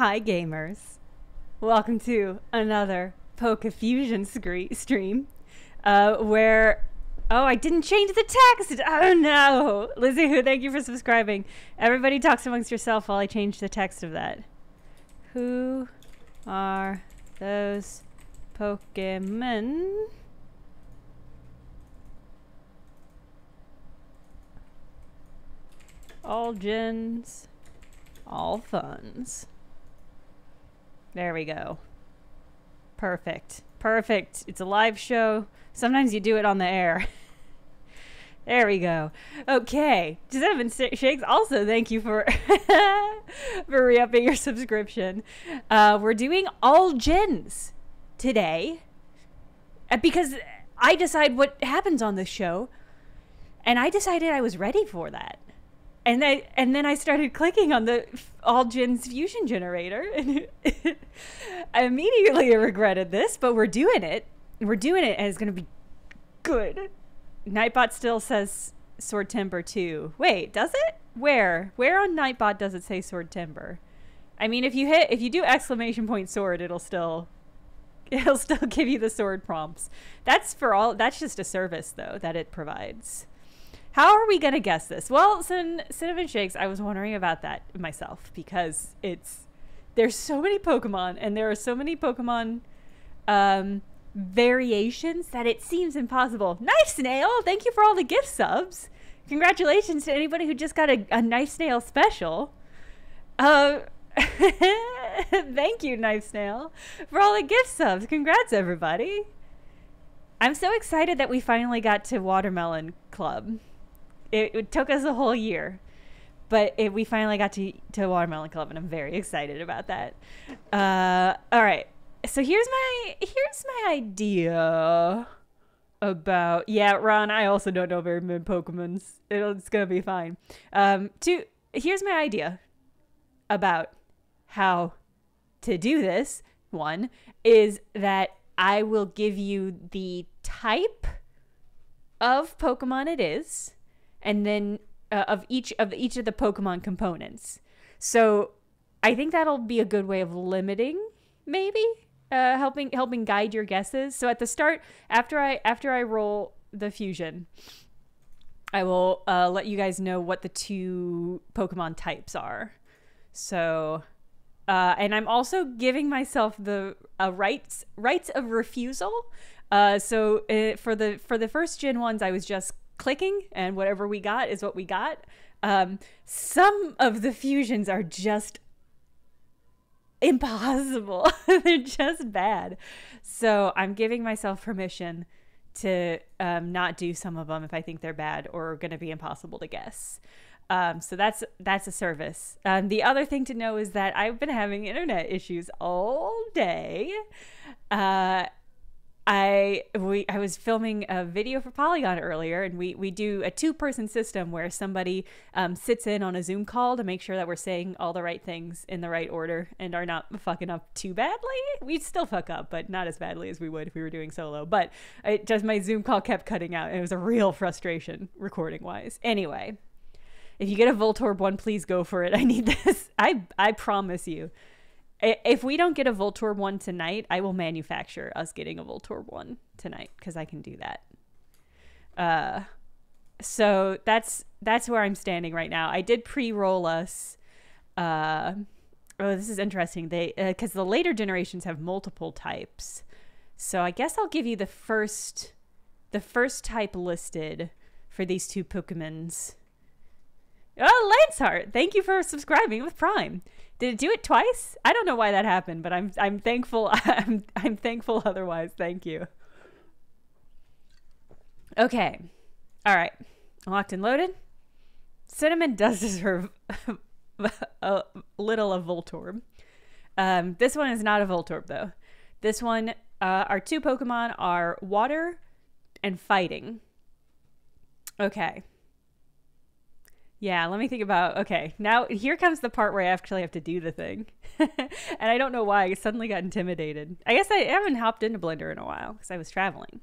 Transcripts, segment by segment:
Hi, gamers. Welcome to another Poke Fusion scre- stream uh, where. Oh, I didn't change the text. Oh no. Lizzie, who, thank you for subscribing. Everybody talks amongst yourself while I change the text of that. Who are those Pokemon? All gens, all funds. There we go. Perfect. Perfect. It's a live show. Sometimes you do it on the air. there we go. Okay. Seven Shakes, also thank you for for re-upping your subscription. Uh, we're doing all gens today uh, because I decide what happens on this show, and I decided I was ready for that and I and then I started clicking on the all gens fusion generator, and I immediately regretted this. But we're doing it. We're doing it, and it's gonna be good. Nightbot still says sword timber too. Wait, does it? Where? Where on Nightbot does it say sword timber? I mean, if you hit if you do exclamation point sword, it'll still it'll still give you the sword prompts. That's for all. That's just a service though that it provides. How are we going to guess this? Well, cin- cinnamon shakes, I was wondering about that myself because it's there's so many Pokemon and there are so many Pokemon um, variations that it seems impossible. Nice snail, thank you for all the gift subs. Congratulations to anybody who just got a, a knife snail special. Uh, thank you, knife snail, for all the gift subs. Congrats, everybody. I'm so excited that we finally got to Watermelon Club it, it took us a whole year but it, we finally got to to watermelon club and i'm very excited about that. Uh, all right. So here's my here's my idea about yeah ron i also don't know very many pokemons. It's gonna be fine. Um to here's my idea about how to do this. One is that i will give you the type of pokemon it is and then uh, of each of each of the Pokemon components. So I think that'll be a good way of limiting, maybe uh, helping helping guide your guesses. So at the start, after I after I roll the fusion, I will uh, let you guys know what the two Pokemon types are. So. Uh, and I'm also giving myself the uh, rights rights of refusal. Uh, so uh, for the for the first gen ones, I was just clicking and whatever we got is what we got. Um, some of the fusions are just impossible. They're just bad. So I'm giving myself permission to um, not do some of them if I think they're bad or going to be impossible to guess. Um, so that's that's a service. Um, the other thing to know is that I've been having internet issues all day. Uh, I we I was filming a video for Polygon earlier, and we we do a two person system where somebody um, sits in on a Zoom call to make sure that we're saying all the right things in the right order and are not fucking up too badly. We still fuck up, but not as badly as we would if we were doing solo. But it just my Zoom call kept cutting out, and it was a real frustration recording wise. Anyway, if you get a Voltorb one, please go for it. I need this. I I promise you if we don't get a Voltorb one tonight, I will manufacture us getting a Voltorb one tonight because I can do that. Uh, so that's that's where I'm standing right now. I did pre-roll us. Uh, oh, this is interesting. They because uh, the later generations have multiple types. So I guess I'll give you the first the first type listed for these two Pokemons. Oh, Lanceheart, thank you for subscribing with Prime. Did it do it twice? I don't know why that happened, but I'm I'm thankful. I'm I'm thankful otherwise. Thank you. Okay. All right. Locked and loaded. Cinnamon does deserve a little of Voltorb. Um, this one is not a Voltorb though. This one, uh, our two Pokemon are water and fighting. Okay. Yeah, let me think about. Okay, now here comes the part where I actually have to do the thing, and I don't know why I suddenly got intimidated. I guess I haven't hopped into Blender in a while because I was traveling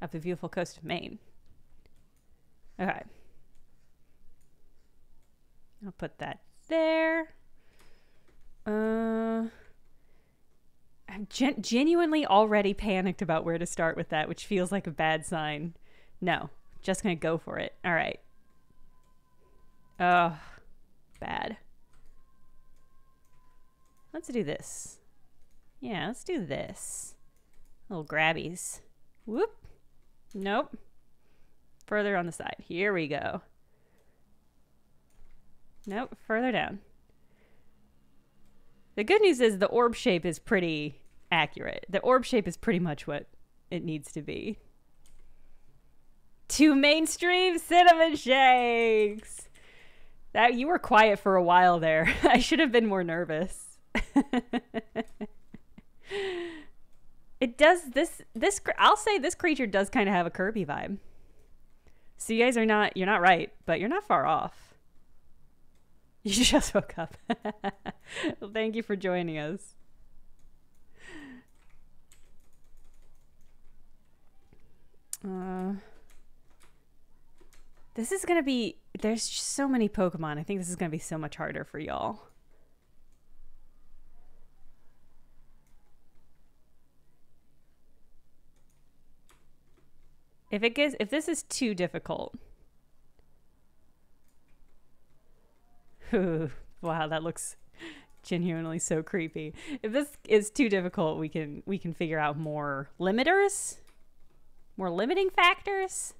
up the beautiful coast of Maine. Okay, I'll put that there. Uh, I'm gen- genuinely already panicked about where to start with that, which feels like a bad sign. No, just gonna go for it. All right. Oh, bad. Let's do this. Yeah, let's do this. Little grabbies. Whoop. Nope. Further on the side. Here we go. Nope, further down. The good news is the orb shape is pretty accurate. The orb shape is pretty much what it needs to be. Two mainstream cinnamon shakes. That you were quiet for a while there. I should have been more nervous. it does this this I'll say this creature does kind of have a Kirby vibe. So you guys are not you're not right, but you're not far off. You just woke up. well, thank you for joining us. Uh, this is going to be. There's so many Pokemon. I think this is going to be so much harder for y'all. If it gets if this is too difficult, wow, that looks genuinely so creepy. If this is too difficult, we can we can figure out more limiters, more limiting factors.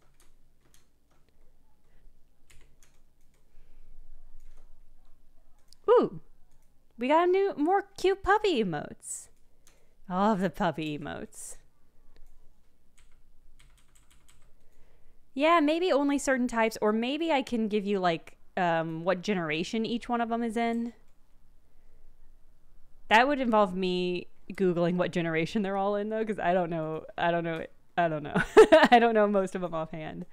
Ooh, we got a new, more cute puppy emotes. I love the puppy emotes. Yeah, maybe only certain types, or maybe I can give you like um, what generation each one of them is in. That would involve me googling what generation they're all in though, because I don't know. I don't know. I don't know. I don't know most of them offhand.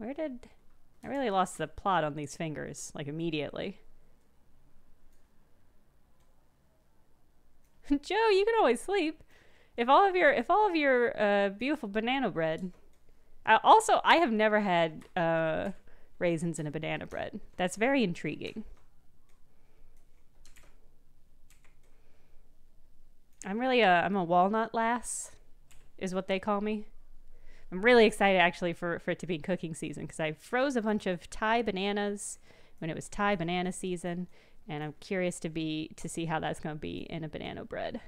Where did... I really lost the plot on these fingers, like immediately. Joe, you can always sleep. If all of your if all of your uh, beautiful banana bread. Uh, also, I have never had uh, raisins in a banana bread. That's very intriguing. I'm really a I'm a walnut lass, is what they call me. I'm really excited actually for for it to be cooking season because I froze a bunch of Thai bananas when it was Thai banana season, and I'm curious to be to see how that's going to be in a banana bread.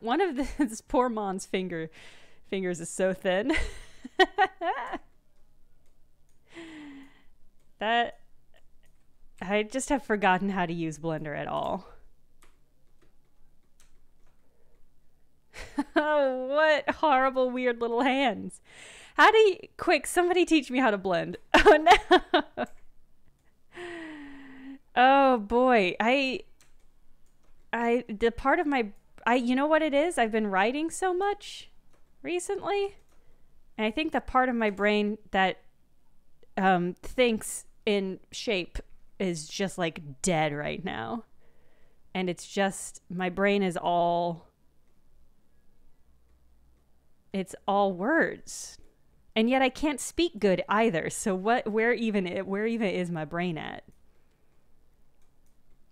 One of this poor mom's finger fingers is so thin. that I just have forgotten how to use Blender at all. what horrible, weird little hands. How do you, quick, somebody teach me how to blend. Oh no. Oh boy, I I the part of my I you know what it is? I've been writing so much recently. And I think the part of my brain that um thinks in shape is just like dead right now. And it's just my brain is all it's all words. And yet I can't speak good either. So what where even where even is my brain at?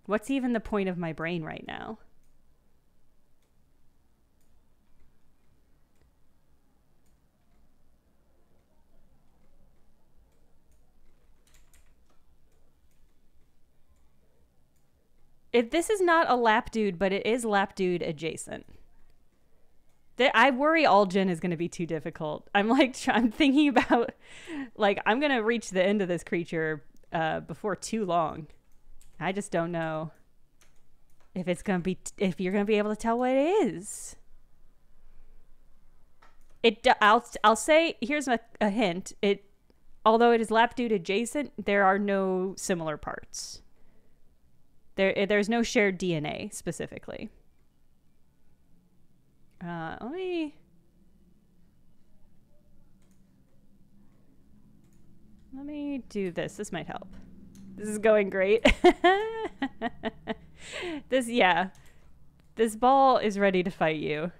What's even the point of my brain right now? If this is not a lap dude, but it is lap dude adjacent. I worry all gen is going to be too difficult. I'm like, I'm thinking about, like, I'm going to reach the end of this creature uh, before too long. I just don't know if it's gonna be if you're gonna be able to tell what it is. It I'll I'll say here's a, a hint. It although it is Lapdude adjacent, there are no similar parts. There eh, there's no shared DNA specifically. Uh, let me. Let me do this. This might help. This is going great. this, yeah. This ball is ready to fight you.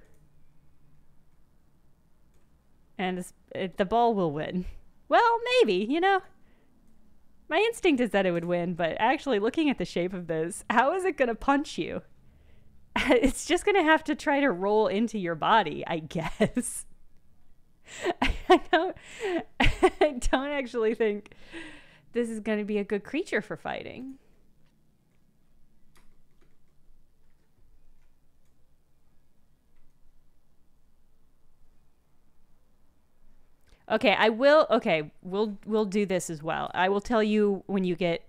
And this, it, the ball will win. Well, maybe, you know. My instinct is that it would win, but actually looking at the shape of this, how is it going to punch you? It's just going to have to try to roll into your body, I guess. I don't I don't actually think this is going to be a good creature for fighting. Okay, I will. Okay, we'll we'll do this as well. I will tell you when you get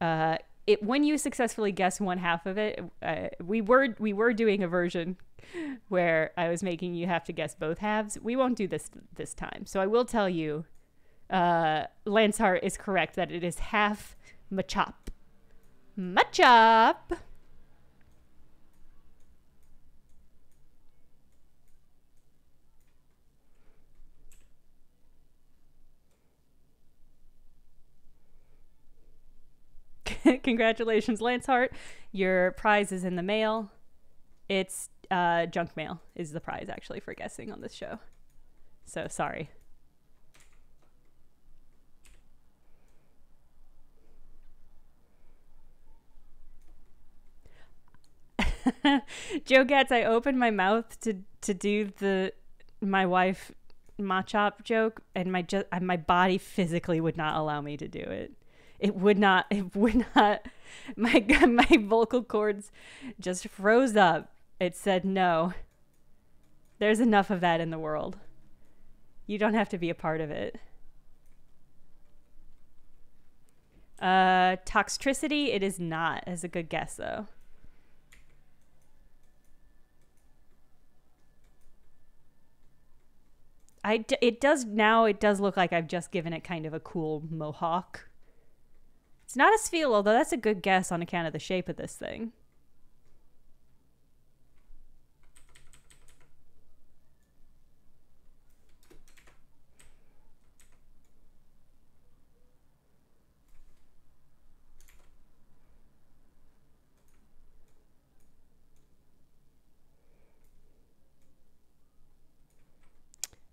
uh it when you successfully guess one half of it. Uh, we were we were doing a version where I was making you have to guess both halves. We won't do this this time. So I will tell you uh Lanceheart is correct that it is half Machop. Machop. Congratulations, Lanceheart. Your prize is in the mail. It's uh, junk mail is the prize actually for guessing on this show. So sorry. Joe Getz, I opened my mouth to to do the my wife Machop joke, and my just my body physically would not allow me to do it it would not it would not my my vocal cords just froze up. It said no there's enough of that in the world. You don't have to be a part of it. Uh toxicity it is not as a good guess though. I d- it does now it does look like I've just given it kind of a cool mohawk it's not a spheal, although that's a good guess on account of the shape of this thing.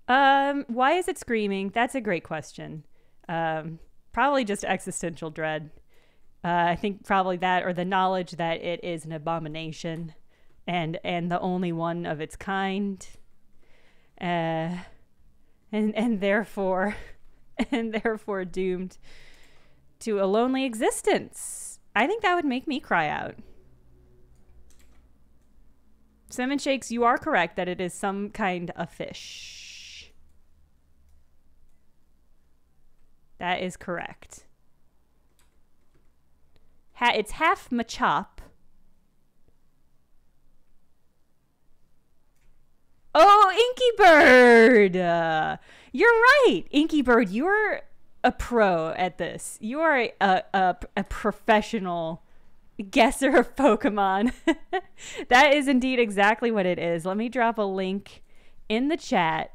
Um, why is it screaming? That's a great question. Um, probably just existential dread. Uh, I think probably that, or the knowledge that it is an abomination, and and the only one of its kind, uh, and and therefore, and therefore doomed to a lonely existence. I think that would make me cry out. Salmon Shakes, you are correct that it is some kind of fish. That is correct. Ha it's half Machop. Oh, Inky Bird! Uh, you're right, Inky Bird. You're a pro at this. You are a, a, a professional guesser of Pokemon. that is indeed exactly what it is. Let me drop a link in the chat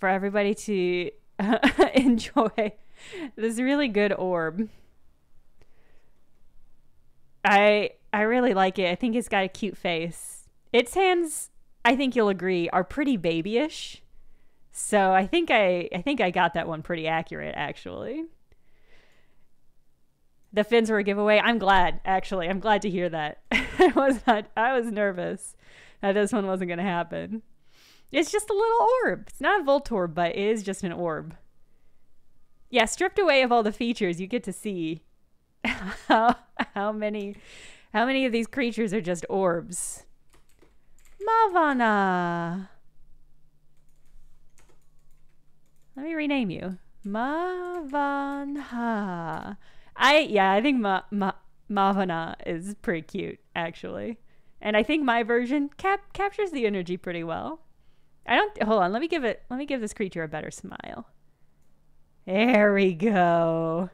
for everybody to uh, enjoy this really good orb. I I really like it. I think it's got a cute face. Its hands, I think you'll agree, are pretty babyish. So I think I I think I got that one pretty accurate actually. The fins were a giveaway. I'm glad, actually. I'm glad to hear that. I was not I was nervous that this one wasn't gonna happen. It's just a little orb. It's not a Voltorb, but it is just an orb yeah, stripped away of all the features, you get to see how how many how many of these creatures are just orbs. Mavana. Let me rename you. Mavanha. I yeah, I think Ma, Ma, Mavana is pretty cute actually. And I think my version cap captures the energy pretty well. I don't hold on, let me give it let me give this creature a better smile. There we go.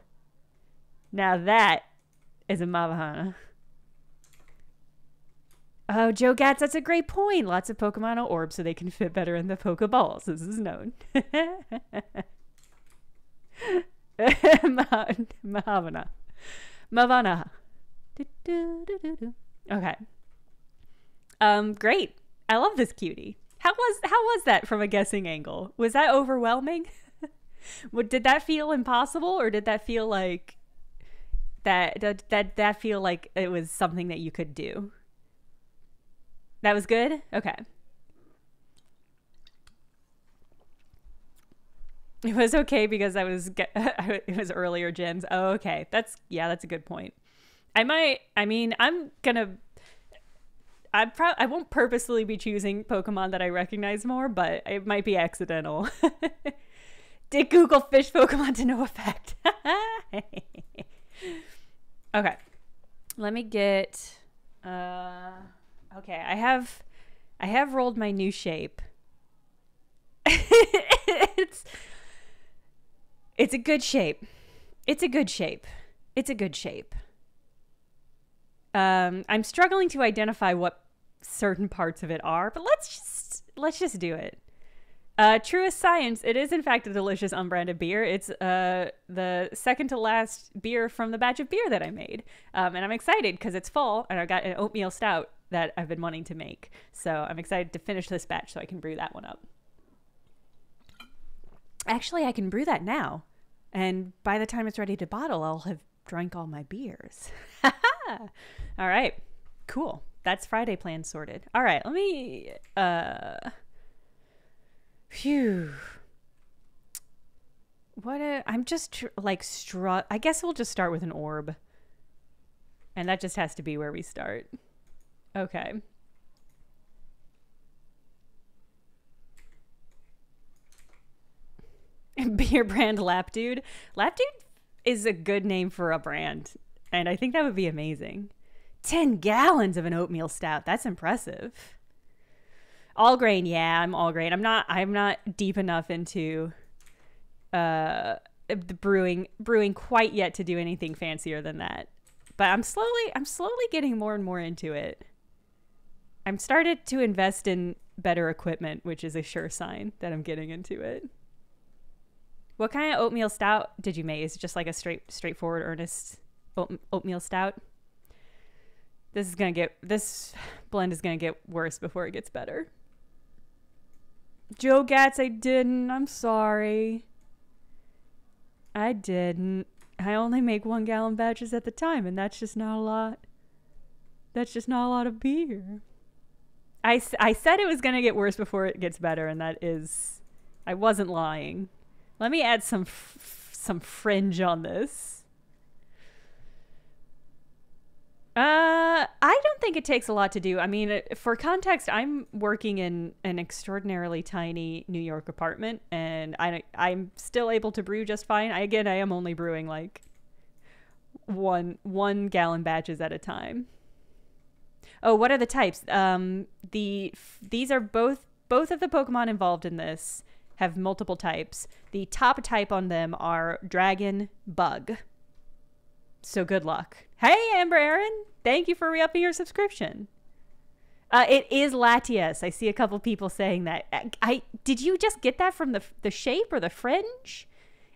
Now that is a Mavahana. Oh, Joe Gats, that's a great point. Lots of Pokemon are orbs so they can fit better in the Pokeballs. This is known. Mahavana. Mavana. Okay. Um, great. I love this cutie. How was how was that from a guessing angle? Was that overwhelming? what did that feel impossible or did that feel like that that that that feel like it was something that you could do? That was good? Okay. It was okay because I was it was earlier gens. Oh, okay. That's yeah, that's a good point. I might I mean, I'm going to I pro- I won't purposely be choosing Pokemon that I recognize more, but it might be accidental. Did Google fish Pokemon to no effect? okay. Let me get uh okay, I have I have rolled my new shape. it's it's a good shape. It's a good shape. It's a good shape. Um, I'm struggling to identify what certain parts of it are, but let's just let's just do it. Uh, truest science, it is in fact a delicious unbranded beer. It's uh, the second to last beer from the batch of beer that I made. Um, and I'm excited because it's fall and I've got an oatmeal stout that I've been wanting to make. So I'm excited to finish this batch so I can brew that one up. Actually, I can brew that now. And by the time it's ready to bottle, I'll have drank all my beers. all right, cool that's Friday plan sorted. All right, let me uh phew. What a, I'm just tr- like struck. I guess we'll just start with an orb. And that just has to be where we start. Okay. Beer brand Lap Dude. Lap Dude is a good name for a brand. And I think that would be amazing. 10 gallons of an oatmeal stout. That's impressive. All grain, yeah, I'm all grain. I'm not I'm not deep enough into uh the brewing brewing quite yet to do anything fancier than that. But I'm slowly I'm slowly getting more and more into it. I'm started to invest in better equipment, which is a sure sign that I'm getting into it. What kind of oatmeal stout did you make? Is it just like a straight straightforward earnest oatmeal stout? This is to get, this blend is to get worse before it gets better. Joe Gats, I didn't. I'm sorry. I didn't. I only make one gallon batches at the time, and that's just not a lot. That's just not a lot of beer. I, I said it was going to get worse before it gets better, and that is. I wasn't lying. Let me add some some fringe on this. Uh, I don't think it takes a lot to do. I mean, for context, I'm working in an extraordinarily tiny New York apartment, and I I'm still able to brew just fine. I, again, I am only brewing like one one gallon batches at a time. Oh, what are the types? Um, the these are both both of the Pokemon involved in this have multiple types. The top type on them are Dragon, Bug. So good luck. Hey, Amber Aaron. Thank you for re-upping your subscription. Uh, it is Latias. I see a couple people saying that. I, I, did you just get that from the the shape or the fringe?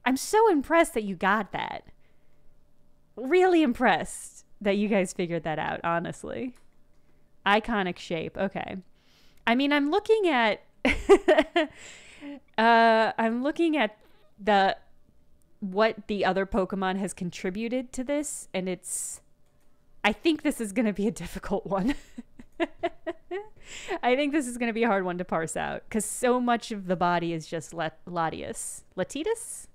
I'm so impressed that you got that. Really impressed that you guys figured that out. Honestly, iconic shape. Okay. I mean, I'm looking at. uh, I'm looking at the what the other Pokemon has contributed to this, and it's. I think this is going to be a difficult one. I think this is going to be a hard one to parse out because so much of the body is just Lat- Latias. Latitas?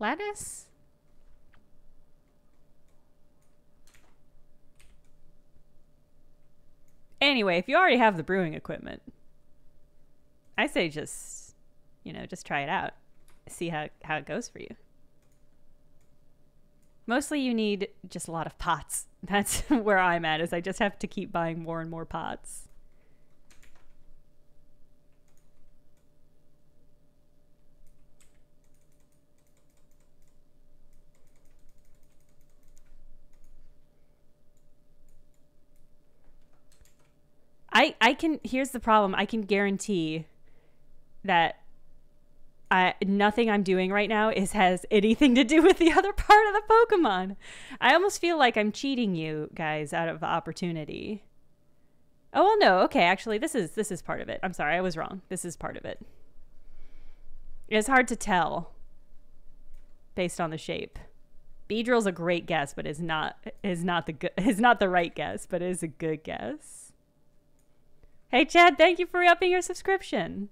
Latis? Anyway, if you already have the brewing equipment, I say just, you know, just try it out see how, how it goes for you. Mostly you need just a lot of pots. That's where I'm at is I just have to keep buying more and more pots. I I can here's the problem. I can guarantee that I, nothing I'm doing right now is has anything to do with the other part of the Pokemon. I almost feel like I'm cheating you guys out of opportunity. Oh well, no. Okay, actually, this is this is part of it. I'm sorry, I was wrong. This is part of it. It's hard to tell based on the shape. Beedrill's a great guess, but is not is not the good is not the right guess, but is a good guess. Hey Chad, thank you for upping your subscription.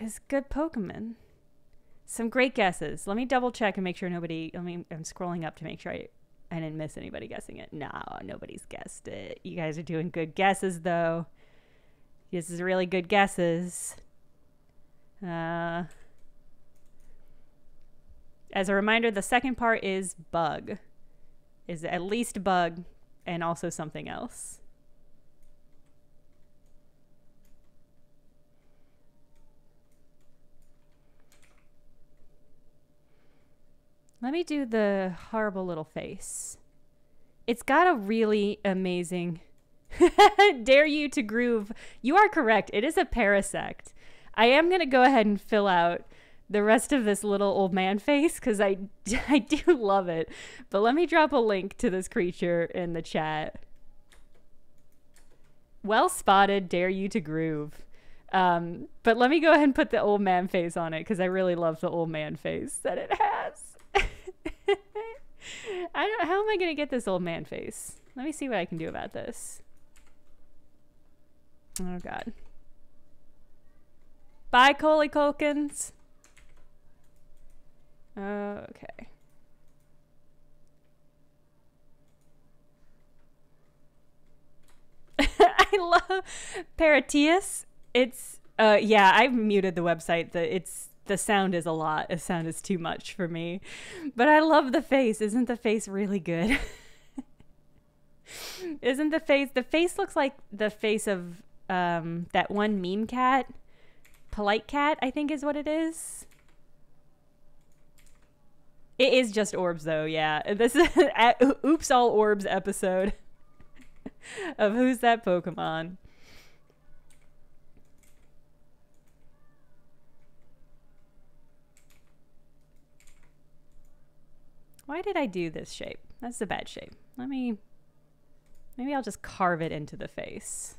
Is good Pokemon. Some great guesses. Let me double check and make sure nobody. I mean, I'm scrolling up to make sure I, I didn't miss anybody guessing it. No, nobody's guessed it. You guys are doing good guesses, though. This is really good guesses. Uh, as a reminder, the second part is bug. Is at least bug and also something else. Let me do the horrible little face. It's got a really amazing. Dare you to groove. You are correct. It is a parasect. I am going to go ahead and fill out the rest of this little old man face because I, I do love it. But let me drop a link to this creature in the chat. Well spotted. Dare you to groove. Um, but let me go ahead and put the old man face on it because I really love the old man face that it has. I don't. How am I gonna get this old man face? Let me see what I can do about this. Oh God. Bye, Coley Colkins. Okay. I love Paratius. It's uh yeah, I've muted the website. The it's the sound is a lot. The sound is too much for me. But I love the face. Isn't the face really good? Isn't the face the face looks like the face of um that one meme cat? Polite cat, I think is what it is. It is just orbs though, yeah. This is oops all orbs episode of who's that Pokemon. Why did I do this shape? That's a bad shape. Let me, maybe I'll just carve it into the face.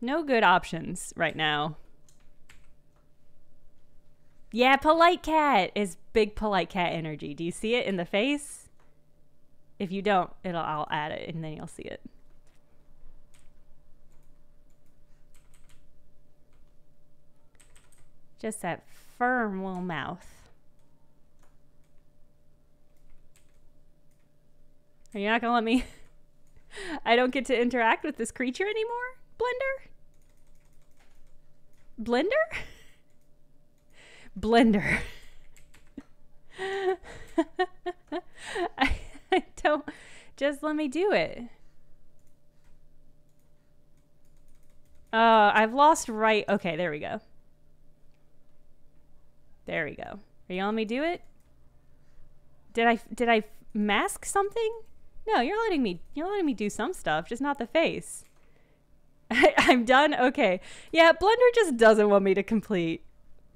No good options right now. Yeah, polite cat is big polite cat energy. Do you see it in the face? If you don't, it'll I'll add it and then you'll see it. Just that firm little mouth. Are you not gonna let me? I don't get to interact with this creature anymore, Blender? Blender? Blender. I, I don't. Just let me do it. Uh, I've lost right. Okay, there we go. There we go. Are you letting me do it? Did I did I mask something? No, you're letting me you're letting me do some stuff, just not the face. I, am done. Okay. Yeah, Blender just doesn't want me to complete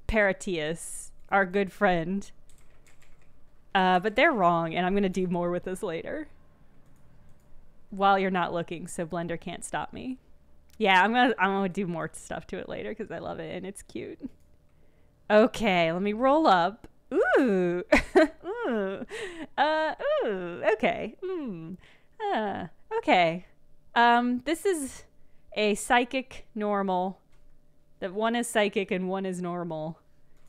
Paratius, our good friend. Uh, but they're wrong, and I'm gonna do more with this later. While you're not looking, so Blender can't stop me. Yeah, I'm gonna I'm gonna do more stuff to it later because I love it and it's cute. Okay, let me roll up. Ooh. ooh. Uh, ooh. Okay. Mm. Uh, okay. Um, this is a psychic normal. That one is psychic and one is normal.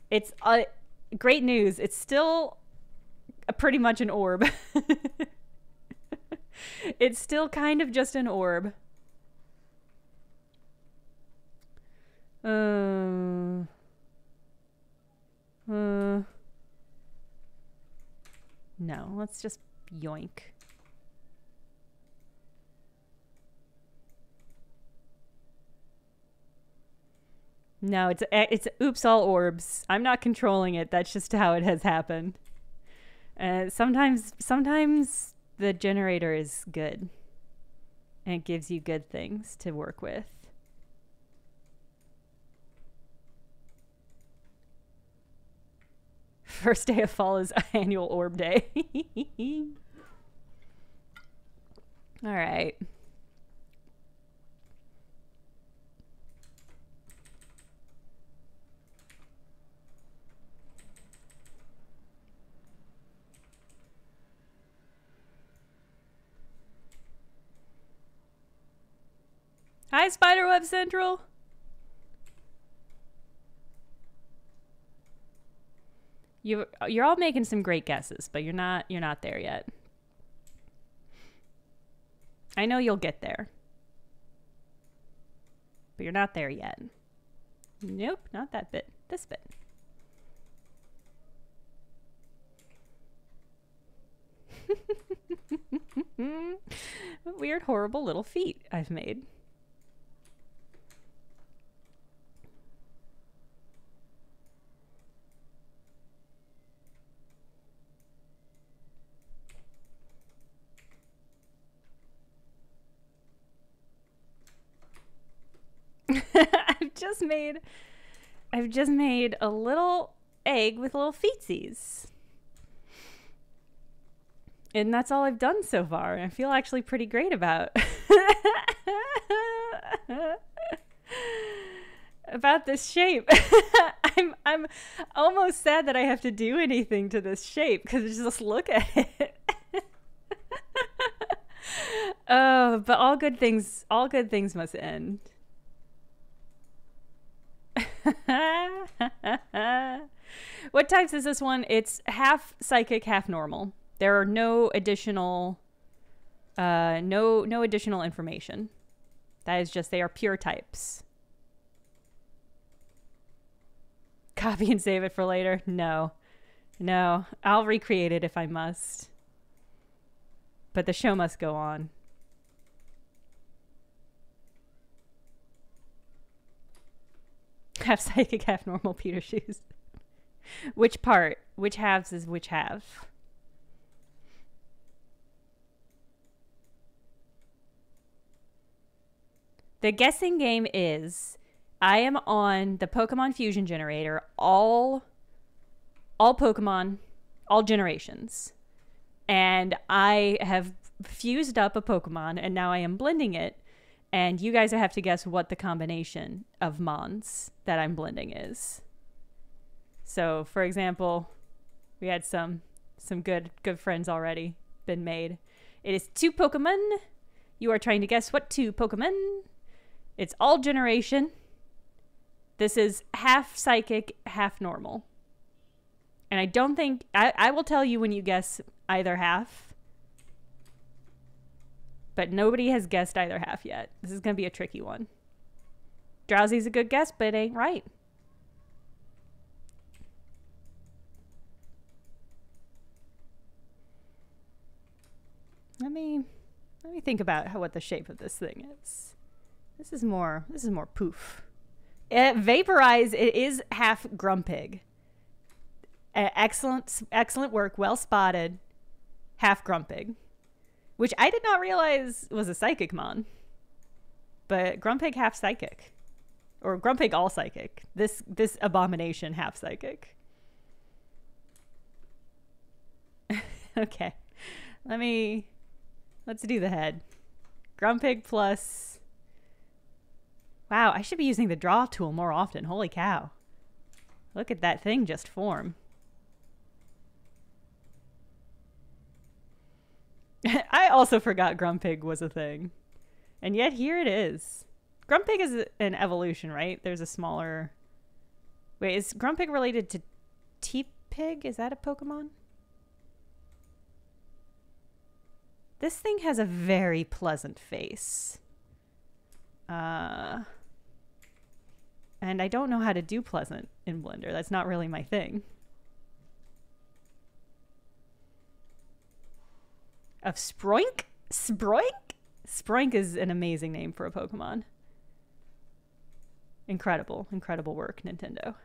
It's uh, great news. It's still a, pretty much an orb. it's still kind of just an orb. Uh, uh, no, let's just yoink. No, it's it's oops all orbs. I'm not controlling it. That's just how it has happened. Uh, sometimes sometimes the generator is good. And it gives you good things to work with. First day of fall is annual orb day. All right. Hi, Spiderweb Central. You you're all making some great guesses, but you're not you're not there yet. I know you'll get there. But you're not there yet. Nope, not that bit. This bit. Weird, horrible little feet I've made. I've just made I've just made a little egg with little feetsies. And that's all I've done so far. And I feel actually pretty great about about this shape. I'm I'm almost sad that I have to do anything to this shape because just look at it. oh, but all good things all good things must end. what types is this one? It's half psychic, half normal. There are no additional uh no no additional information. That is just they are pure types. Copy and save it for later? No. No. I'll recreate it if I must. But the show must go on. Half psychic, half normal Peter shoes. which part? Which halves is which half? The guessing game is I am on the Pokemon Fusion generator, all all Pokemon, all generations. And I have fused up a Pokemon and now I am blending it and you guys have to guess what the combination of Mons that I'm blending is. So, for example, we had some some good good friends already been made. It is two Pokemon. You are trying to guess what two Pokemon. It's all generation. This is half psychic, half normal. And I don't think I, I will tell you when you guess either half but nobody has guessed either half yet. This is going to be a tricky one. Drowzee's a good guess, but it ain't right. Let me let me think about how what the shape of this thing is. This is more this is more poof. It, vaporize it is half grumpig. Excellent excellent work, well spotted. Half grumpig which I did not realize was a psychic mon. But Grumpig half psychic, or Grumpig all psychic. This this abomination half psychic. okay, let me let's do the head. Grumpig plus. Wow, I should be using the draw tool more often. Holy cow! Look at that thing just form. I also forgot Grumpig was a thing. And yet here it is. Grumpig is an evolution, right? There's a smaller. Wait, is Grumpig related to Tepig? Is that a Pokemon? This thing has a very pleasant face. Uh, and I don't know how to do pleasant in Blender. That's not really my thing. Of Sproink. Sproink? Sproink is an amazing name for a Pokemon. Incredible, incredible work, Nintendo.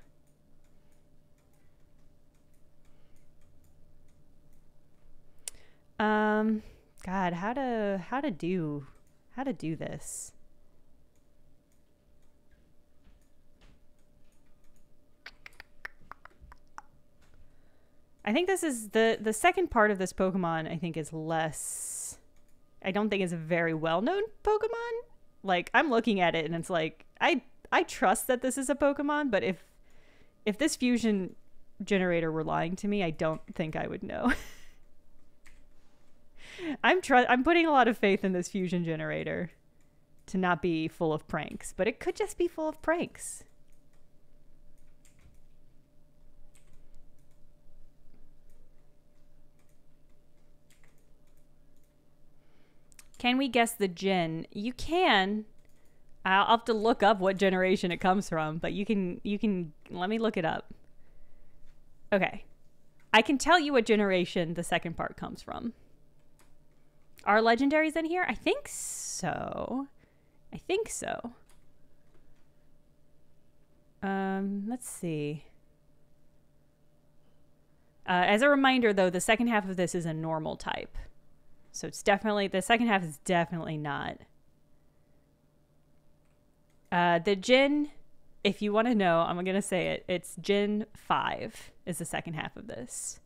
Um, God, how to how to do how to do this? I think this is the the second part of this Pokemon. I think is less I don't think it's a very well known Pokemon. Like I'm looking at it and it's like I I trust that this is a Pokemon, but if if this fusion generator were lying to me, I don't think I would know. I'm tr- I'm putting a lot of faith in this fusion generator to not be full of pranks, but it could just be full of pranks. Can we guess the gen? You can. I'll have to look up what generation it comes from, but you can you can let me look it up. Okay. I can tell you what generation the second part comes from. Are legendaries in here? I think so. I think so. Um, let's see. Uh, as a reminder, though, the second half of this is a normal type. So it's definitely, the second half is definitely not. Uh, the gin, if you want to know, I'm going to say it. It's gin 5 is the second half of this.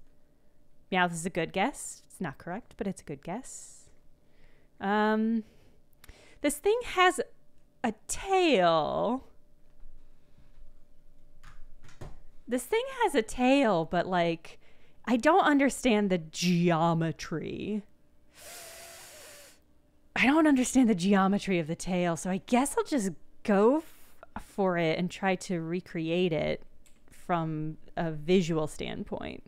Meowth is a good guess. It's not correct, but it's a good guess. Um, this thing has a tail. This thing has a tail, but like, I don't understand the geometry. I don't understand the geometry of the tail, so I guess I'll just go f- for it and try to recreate it from a visual standpoint.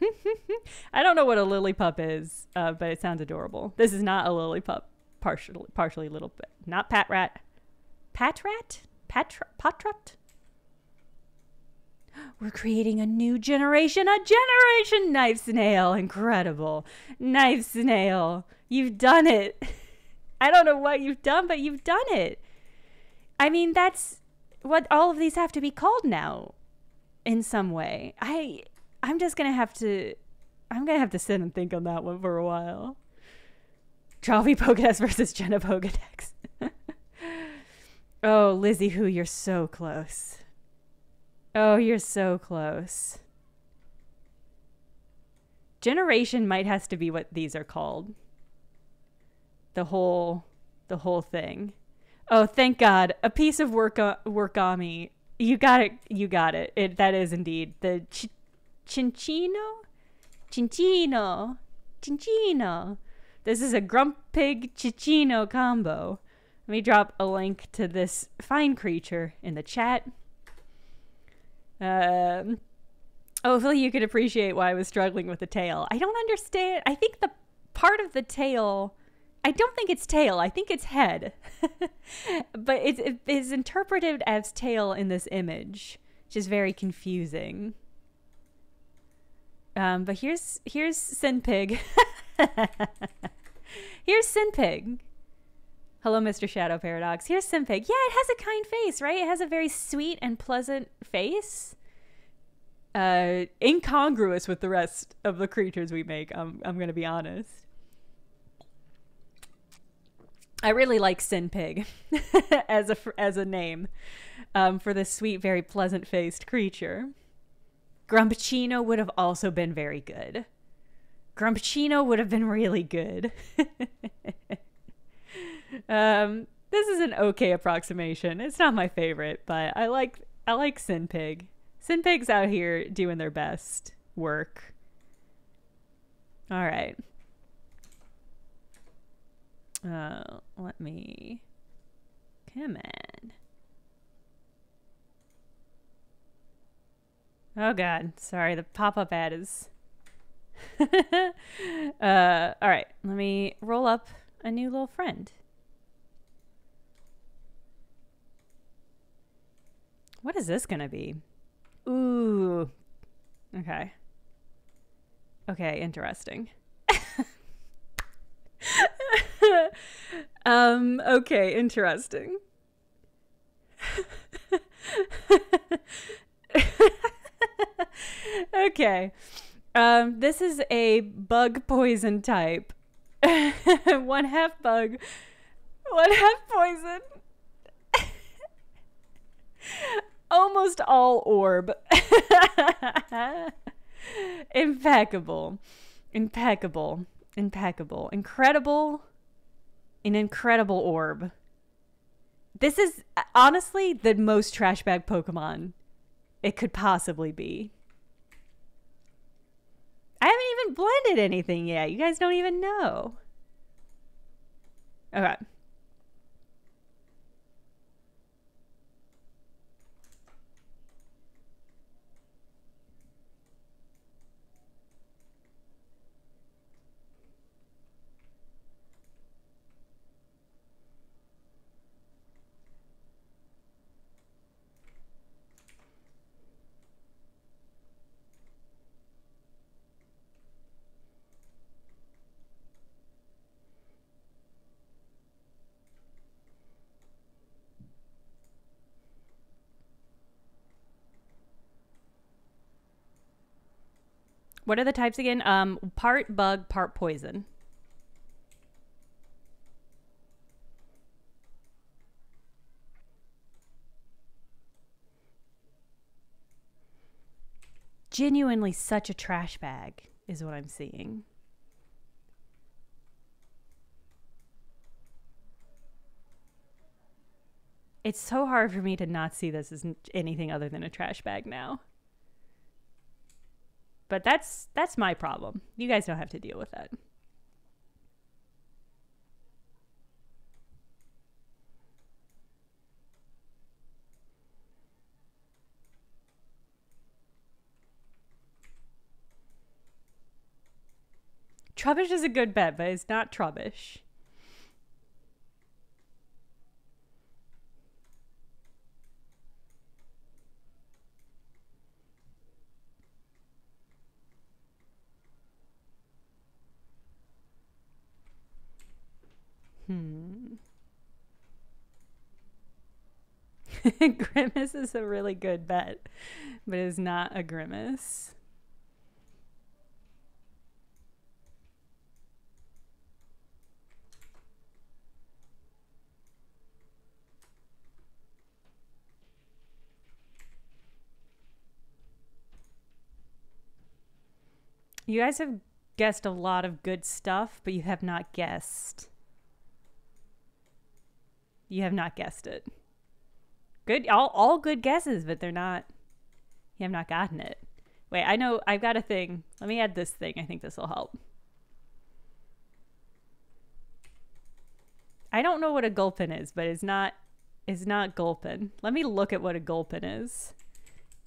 I don't know what a Lillipup is, uh, but it sounds adorable. This is not a Lillipup, partially, partially little bit. Not Patrat. Patrat? Patra, Patrat? We're creating a new generation, a generation knife snail. Incredible. Knife snail. You've done it. I don't know what you've done, but you've done it. I mean, that's what all of these have to be called now in some way. I I'm just going to have to I'm going to have to sit and think on that one for a while. Trophy Pokedex versus Jenna Pokedex. oh, Lizzie Who, you're so close. Oh, you're so close. Generation might has to be what these are called. The whole the whole thing. Oh, thank God. A piece of work uh, workami. You got it. You got it. It that is indeed the ch-? Cinccino. Cinccino. This is a Grumpig Cinccino combo. Let me drop a link to this fine creature in the chat. Um, hopefully you could appreciate why I was struggling with the tail. I don't understand. I think the part of the tail, I don't think it's tail. I think it's head. but it's, it is interpreted as tail in this image, which is very confusing. Um, but here's here's Sinpig. here's Sinpig. Hello, Mr. Shadow Paradox. Here's Sinpig. Yeah, it has a kind face, right? It has a very sweet and pleasant face. Uh, incongruous with the rest of the creatures we make. I'm I'm gonna be honest. I really like Sinpig as a as a name um, for this sweet, very pleasant faced creature. Grumpchino would have also been very good. Grumpchino would have been really good. Um, this is an okay approximation. It's not my favorite, but I like I like Sinpig. Sinpig's out here doing their best work. All right. Uh, let me come on. Oh God, sorry. The pop-up ad is. uh, all right, let me roll up a new little friend. What is this going to be? Ooh. Okay. Okay, interesting. um, okay, interesting. okay. Um, this is a bug poison type. one half bug, one half poison. Almost all orb. Impeccable. Impeccable. Impeccable. Incredible. An incredible orb. This is honestly the most trash bag Pokemon it could possibly be. I haven't even blended anything yet. You guys don't even know. Okay. What are the types again? Um, part bug, part poison. Genuinely such a trash bag is what I'm seeing. It's so hard for me to not see this as anything other than a trash bag now. But that's that's my problem. You guys don't have to deal with that. Trubbish is a good bet, but it's not Trubbish. Hmm. grimace is a really good bet, but it's not a grimace. You guys have guessed a lot of good stuff, but you have not guessed you have not guessed it. Good, all all good guesses, but they're not. You have not gotten it. Wait, I know. I've got a thing. Let me add this thing. I think this will help. I don't know what a gulpin is, but it's not. It's not gulpin. Let me look at what a gulpin is.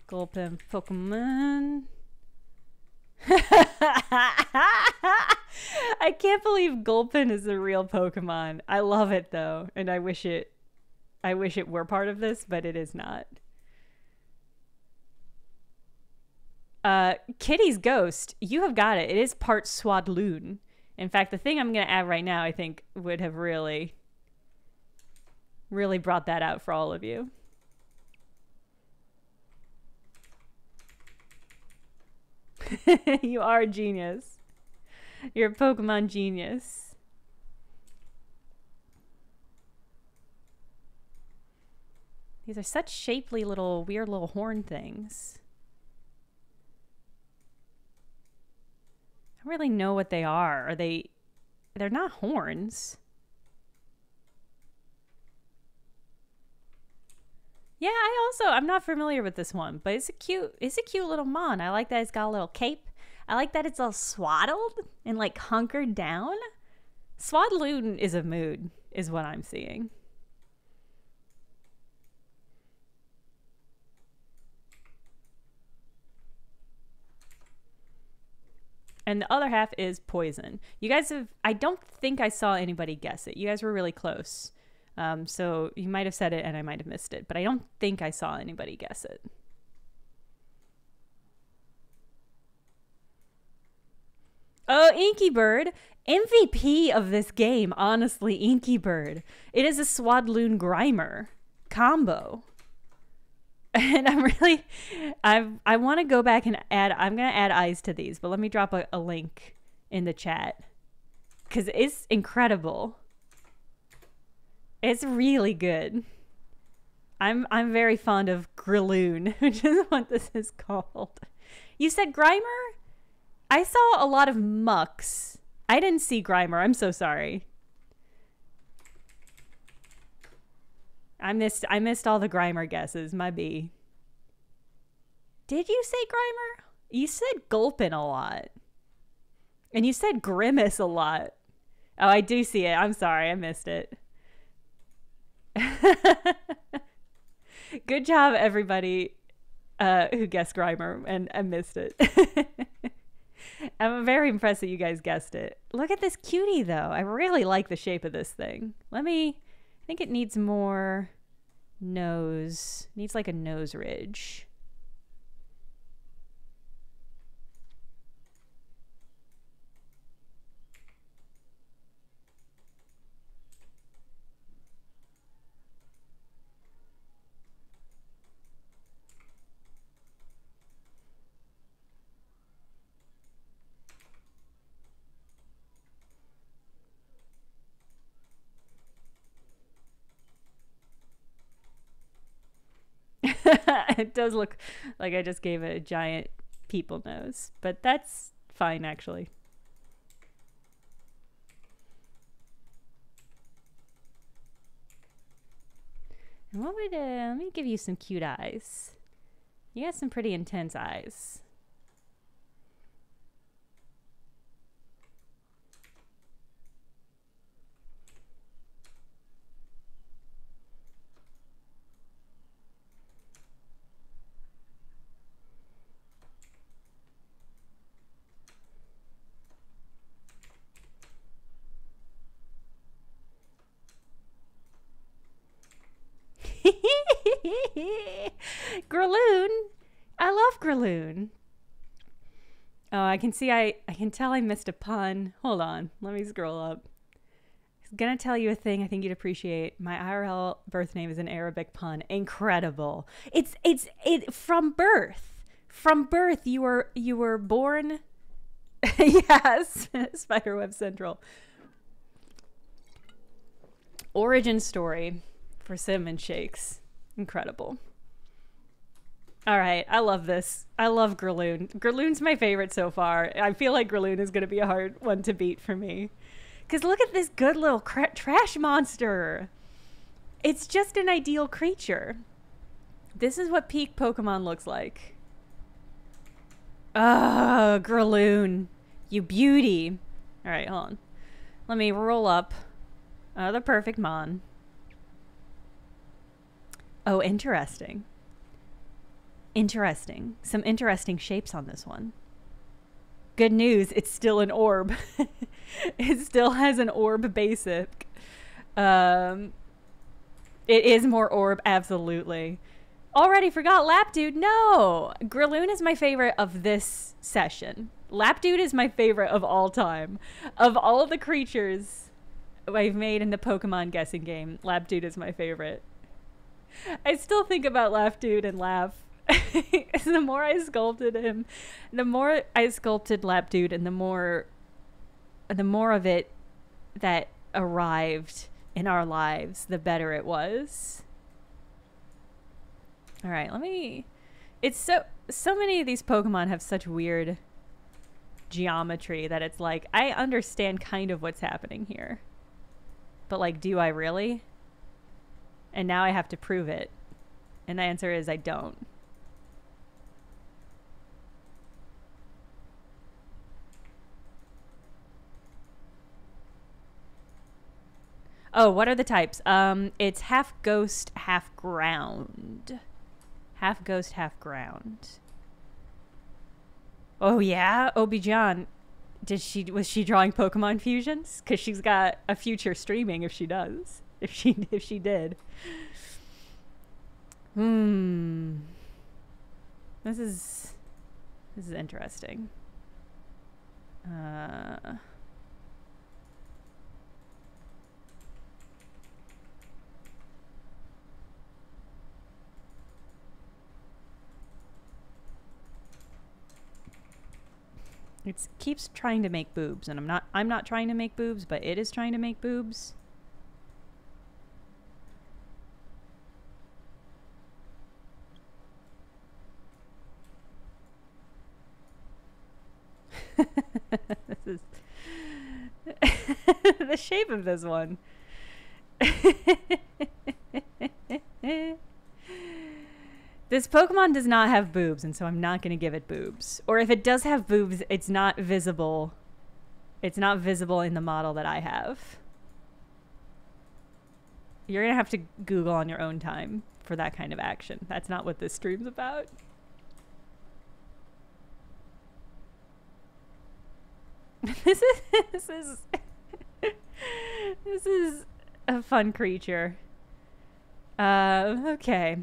Gulpin Pokemon. I can't believe Gulpin is a real Pokemon. I love it though, and I wish it I wish it were part of this, but it is not. Uh, Kitty's ghost, you have got it. It is part Swadloon. In fact, the thing I'm going to add right now, I think, would have really, really brought that out for all of you. you are a genius. You're a Pokemon genius. These are such shapely little, weird little horn things. I don't really know what they are. Are they... They're not horns. Yeah, I also I'm not familiar with this one, but it's a cute it's a cute little mon. I like that it's got a little cape. I like that it's all swaddled and like hunkered down. Swadloon is a mood, is what I'm seeing. And the other half is poison. You guys have, I don't think I saw anybody guess it. You guys were really close. Um, so you might have said it and I might have missed it, but I don't think I saw anybody guess it. Oh, Inky Bird. MVP of this game, honestly, Inky Bird. It is a Swadloon Grimer combo. And I'm really, I I want to go back and add, I'm going to add eyes to these, but let me drop a, a link in the chat because it's incredible. It's really good. I'm I'm very fond of Grilloon, which is what this is called. You said Grimer? I saw a lot of Mucks. I didn't see Grimer. I'm so sorry. I missed I missed all the Grimer guesses. My B. Did you say Grimer? You said Gulpin a lot. And you said Grimace a lot. Oh, I do see it. I'm sorry. I missed it. Good job, everybody uh, who guessed Grimer, and I missed it. I'm very impressed that you guys guessed it. Look at this cutie, though. I really like the shape of this thing. Let me. I think it needs more nose. Needs like a nose ridge. it does look like I just gave it a giant people nose, but that's fine actually. And what would, uh, let me give you some cute eyes. You got some pretty intense eyes. Graloon. I love Graloon. Oh, I can see I, I can tell I missed a pun. Hold on. Let me scroll up. I'm gonna tell you a thing I think you'd appreciate. My IRL birth name is an Arabic pun. Incredible. It's it's it from birth. From birth you were you were born Yes. Spiderweb Central. Origin story for cinnamon shakes. Incredible. All right, I love this. I love Graloon. Graloon's my favorite so far. I feel like Graloon is going to be a hard one to beat for me. Because look at this good little trash monster. It's just an ideal creature. This is what peak Pokemon looks like. Ah, Graloon. You beauty. All right, hold on. Let me roll up uh, the perfect Mon. Oh, interesting. Interesting. Some interesting shapes on this one. Good news, it's still an orb. it still has an orb basic. Um, it is more orb, absolutely. Already forgot Lapdude. No! Graloon is my favorite of this session. Lapdude is my favorite of all time. Of all the creatures I've made in the Pokemon guessing game, Lapdude is my favorite. I still think about Laugh Dude and laugh. the more I sculpted him, the more I sculpted Lap Dude, and the more, the more of it that arrived in our lives, the better it was. All right, let me. It's so so many of these Pokemon have such weird geometry that it's like I understand kind of what's happening here, but like, do I really? And now I have to prove it. And the answer is I don't. Oh, what are the types? Um, it's half ghost, half ground. Half ghost, half ground. Oh yeah, Obi John. Did she was she drawing Pokemon fusions? Because she's got a future streaming if she does. If she if she did. Hmm. This is this is interesting. Uh It keeps trying to make boobs, and I'm not I'm not trying to make boobs, but it is trying to make boobs. this is the shape of this one. this Pokemon does not have boobs, and so I'm not going to give it boobs. Or if it does have boobs, it's not visible. It's not visible in the model that I have. You're going to have to Google on your own time for that kind of action. That's not what this stream's about. this is this is this is a fun creature. Uh, okay.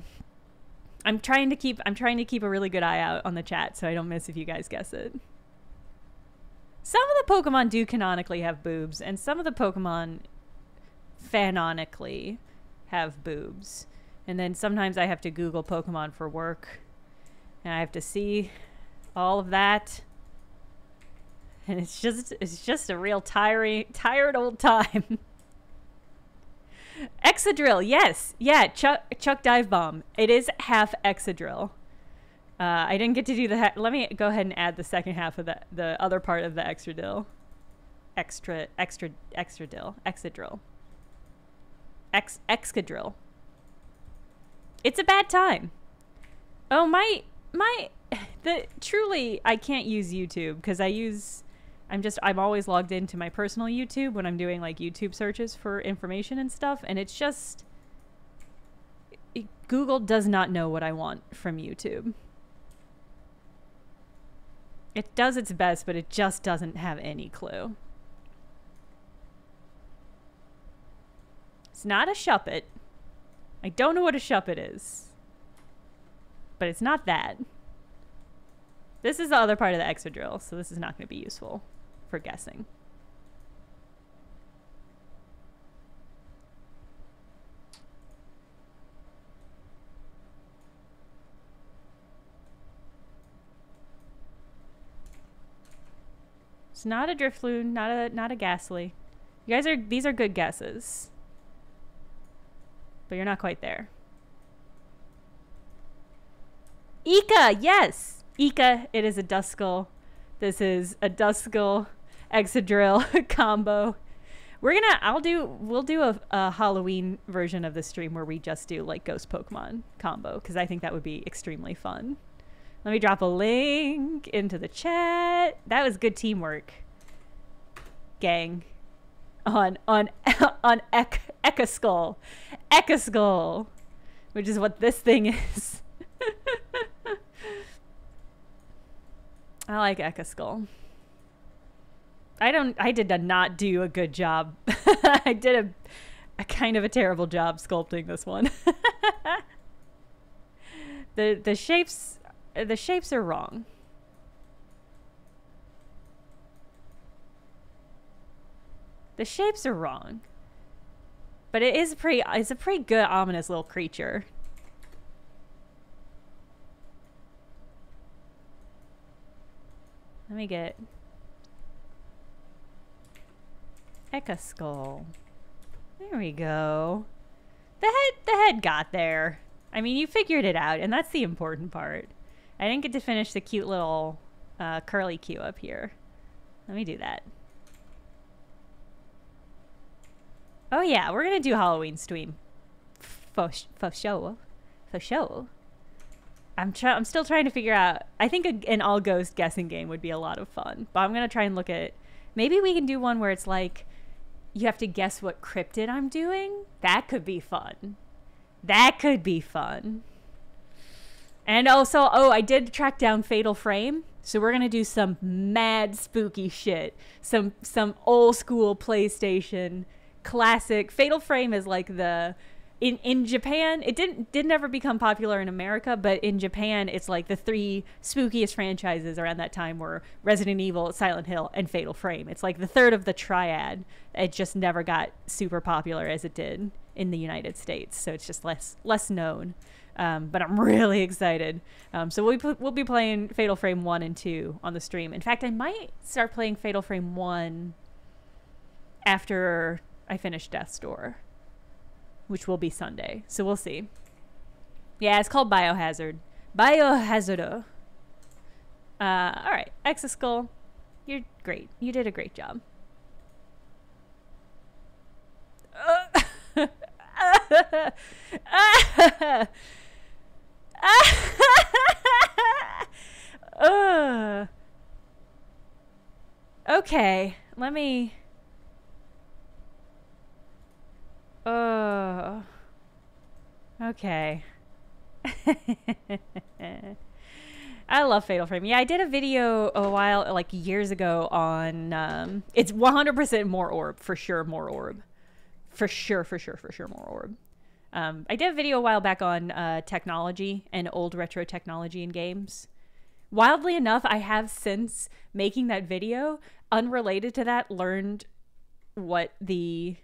I'm trying to keep I'm trying to keep a really good eye out on the chat so I don't miss if you guys guess it. Some of the Pokemon do canonically have boobs, and some of the Pokemon fanonically have boobs. And then sometimes I have to Google Pokemon for work, and I have to see all of that and it's just it's just a real tiring tired old time. Excadrill, yes, yeah, Chuck Chuck Dive Bomb. It is half Excadrill. Uh, I didn't get to do the. Let me go ahead and add the second half of the the other part of the extra dill. Extra extra extra dill Excadrill. Ex Excadrill. It's a bad time. Oh my my the truly I can't use YouTube because I use I'm just I'm always logged into my personal YouTube when I'm doing like YouTube searches for information and stuff and it's just it, Google does not know what I want from YouTube. It does its best, but it just doesn't have any clue. It's not a shuppet. I don't know what a shuppet is. But it's not that. This is the other part of the Excadrill, so this is not going to be useful for guessing. It's not a Drifloon, not a not a Gastly. You guys are these are good guesses. But you're not quite there. Ika, yes. Ika, it is a Duskull. This is a Duskull Excadrill combo. We're gonna, I'll do, we'll do a, a, Halloween version of the stream where we just do like Ghost Pokemon combo because I think that would be extremely fun. Let me drop a link into the chat. That was good teamwork, gang. On on on Ek Ekaskull, Ekaskull, which is what this thing is. I like Ekaskull. I don't. I did not do a good job. I did a, a kind of a terrible job sculpting this one. the the shapes the shapes are wrong. The shapes are wrong. But it is pretty it's a pretty good ominous little creature. Let me get Ekaskull. There we go. The head, the head got there. I mean, you figured it out, and that's the important part. I didn't get to finish the cute little uh, curly cue up here. Let me do that. Oh yeah, we're gonna do Halloween stream. For, for show. For show. I'm try I'm still trying to figure out. I think a, an all ghost guessing game would be a lot of fun, but I'm gonna try and look at. Maybe we can do one where it's like you have to guess what cryptid I'm doing. That could be fun. That could be fun. And also, oh, I did track down Fatal Frame. So we're gonna do some mad spooky shit. Some some old school PlayStation classic. Fatal Frame is like the in in Japan, it didn't didn't ever become popular in America, but in Japan, it's like the three spookiest franchises around that time were Resident Evil, Silent Hill, and Fatal Frame. It's like the third of the triad. It just never got super popular as it did in the United States, so it's just less less known. Um, but I'm really excited. Um, so we'll be, we'll be playing Fatal Frame one and two on the stream. In fact, I might start playing Fatal Frame one after I finish Death's Door which will be Sunday. So we'll see. Yeah, it's called Biohazard. Biohazardo. Uh, all right, Exaskull. You're great. You did a great job. uh. Okay, let me. Oh. Okay. I love Fatal Frame. Yeah, I did a video a while, like years ago, on. Um, it's 100% more orb for sure. More orb, for sure, for sure, for sure. More orb. Um, I did a video a while back on uh, technology and old retro technology in games. Wildly enough, I have since making that video, unrelated to that, learned what the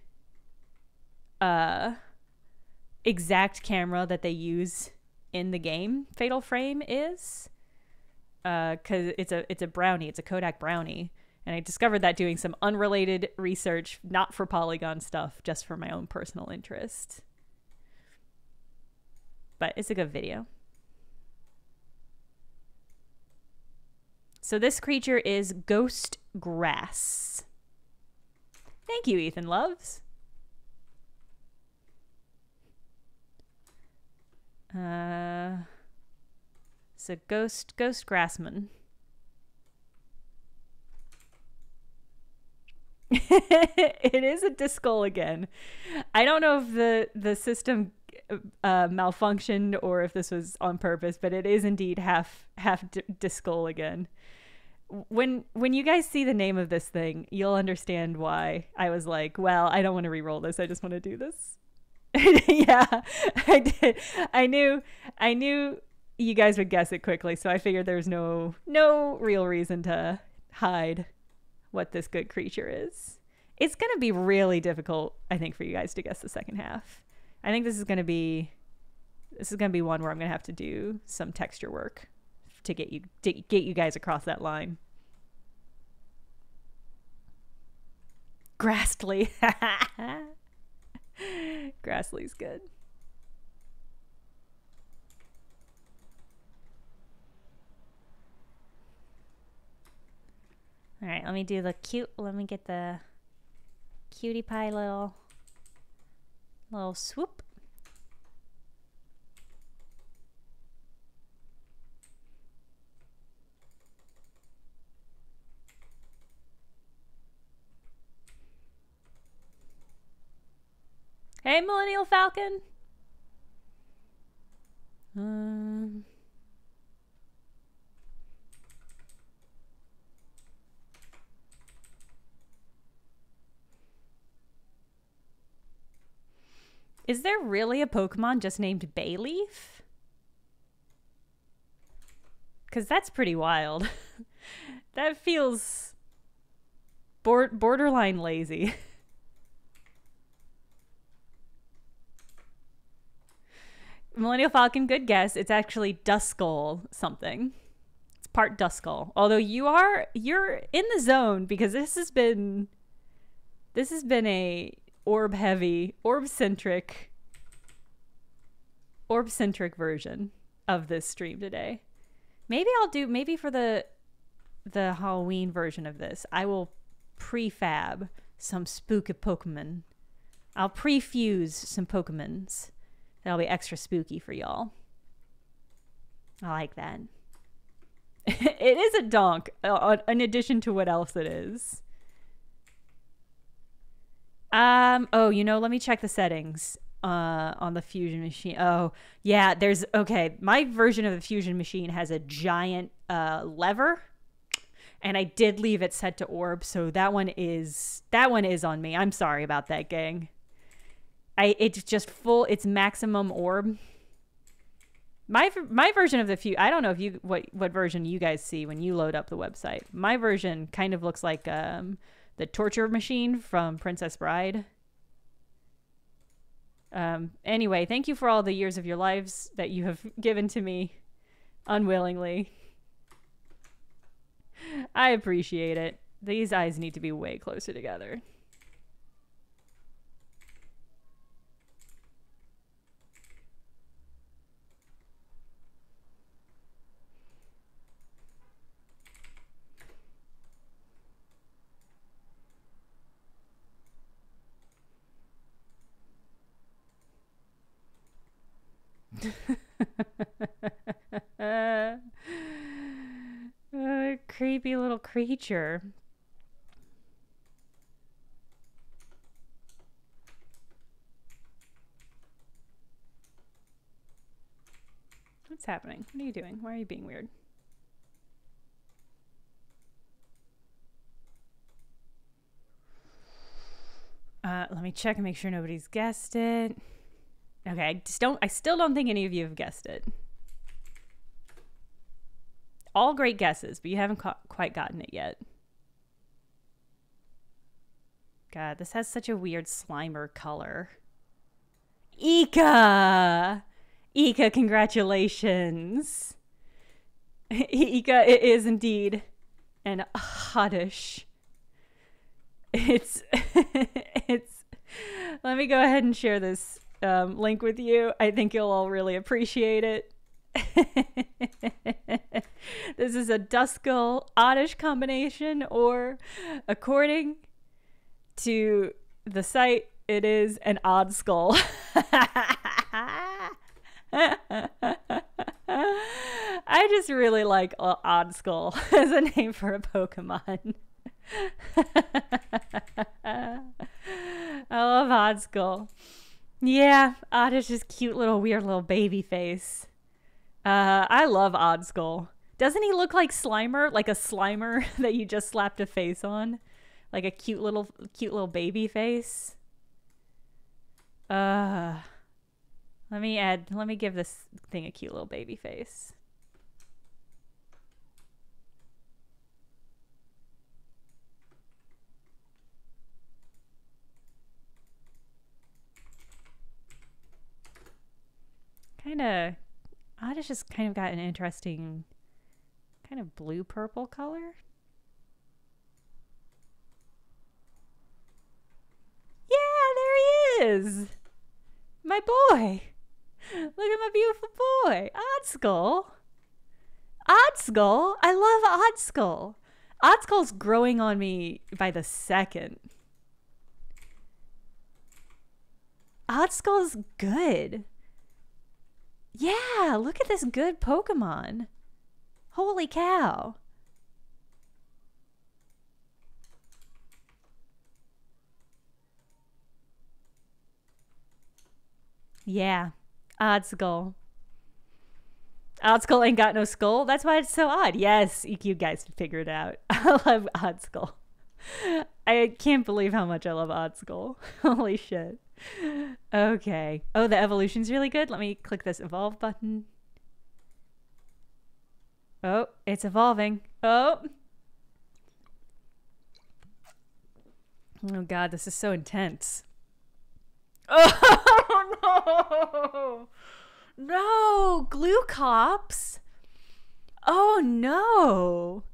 uh, exact camera that they use in the game Fatal Frame is uh because uh, it's a it's a brownie, it's a Kodak brownie, and I discovered that doing some unrelated research, not for Polygon stuff, just for my own personal interest. But it's a good video. So this creature is Ghost Grass. Thank you, Ethan Loves. Uh a ghost ghost grassman. it is a Duskull again. I don't know if the the system uh, malfunctioned or if this was on purpose, but it is indeed half half D- again. When when you guys see the name of this thing, you'll understand why I was like, well, I don't want to re-roll this. I just want to do this. yeah, I did. I knew I knew you guys would guess it quickly, so I figured there's no no real reason to hide what this good creature is. It's going to be really difficult, I think, for you guys to guess the second half. I think this is going to be this is going to be one where I'm going to have to do some texture work to get you to get you guys across that line. Grastly. Grastly's good. All right, let me do the cute, let me get the cutie pie little, little swoop. Hey, Millennial Falcon. Um... Is there really a Pokemon just named Bayleef? Because that's pretty wild. that feels borderline lazy. Millennial Falcon, good guess. It's actually Duskull something. It's part Duskull. Although you are you're in the zone because this has been this has been a orb heavy, orb centric, orb centric version of this stream today. Maybe I'll do maybe for the the Halloween version of this, I will prefab some spooky Pokemon. I'll prefuse some Pokemons that'll be extra spooky for y'all. I like that. it is a donk, uh, in addition to what else it is. Um. Oh, you know, let me check the settings. Uh, on the fusion machine. Oh, yeah. There's okay. My version of the fusion machine has a giant uh lever, and I did leave it set to orb, so that one is that one is on me. I'm sorry about that, gang. I it's just full. It's maximum orb. My my version of the few. I don't know if you what what version you guys see when you load up the website. My version kind of looks like um the torture machine from Princess Bride. Um, anyway, thank you for all the years of your lives that you have given to me unwillingly. I appreciate it. These eyes need to be way closer together. Uh, creepy little creature. What's happening? What are you doing? Why are you being weird? Uh, let me check and make sure nobody's guessed it. Okay, I just don't. I still don't think any of you have guessed it. All great guesses, but you haven't ca- quite gotten it yet. God, this has such a weird Slimer color. Ika! Ika, congratulations. Ika, it is indeed an oddish. It's, it's, let me go ahead and share this um, link with you. I think you'll all really appreciate it. this is a Duskull Oddish combination, or according to the site, it is an odd skull. I just really like Odd Skull as a name for a Pokemon. I love Odd Skull. Yeah, Oddish's cute little weird little baby face. Uh, I love Odd Skull. Doesn't he look like Slimer, like a Slimer that you just slapped a face on, like a cute little cute little baby face? Uh let me add, let me give this thing a cute little baby face. Kind of, Oddish just kind of got an interesting kind of blue purple color. Yeah, there he is. My boy. Look at my beautiful boy, Oddskull. Oddskull, I love Oddskull. Oddskull's growing on me by the second. Oddskull's good. Yeah, look at this good Pokemon. Holy cow. Yeah, Odd skull. Odd skull ain't got no skull. That's why it's so odd. Yes, you guys figured it out. I love Odd skull. I can't believe how much I love Odd skull. Holy shit. Okay. Oh, the evolution's really good. Let me click this evolve button. Oh, it's evolving. Oh. Oh god, this is so intense. Oh no! No! Glucops! Oh no!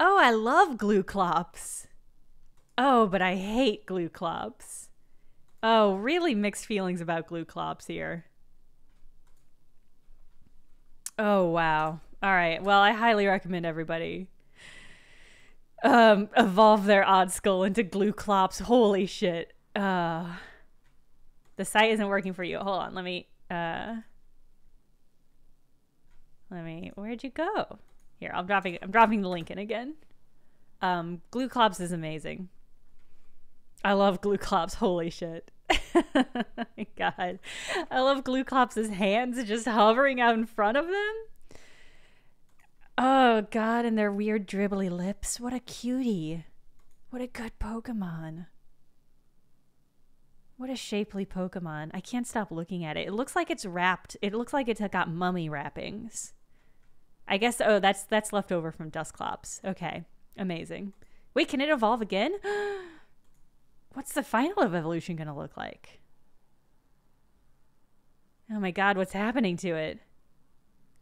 Oh, I love Gluclops. Oh, but I hate Gluclops. Oh, really mixed feelings about glue Gluclops here. Oh, wow. All right. Well, I highly recommend everybody um, evolve their odd skull into glue Gluclops. Holy shit. Uh, the site isn't working for you. Hold on. Let me, uh, let me, where'd you go? Here, I'm dropping, I'm dropping the link in again. Um, glue Gluclops is amazing. I love Gluclops. Holy shit. God. I love Gluclops' hands just hovering out in front of them. Oh, God, and their weird dribbly lips. What a cutie. What a good Pokemon. What a shapely Pokemon. I can't stop looking at it. It looks like it's wrapped. It looks like it's got mummy wrappings. I guess, oh, that's that's left over from Dusclops. Okay, amazing. Wait, can it evolve again? Oh, What's the final of evolution going to look like? Oh my god, what's happening to it?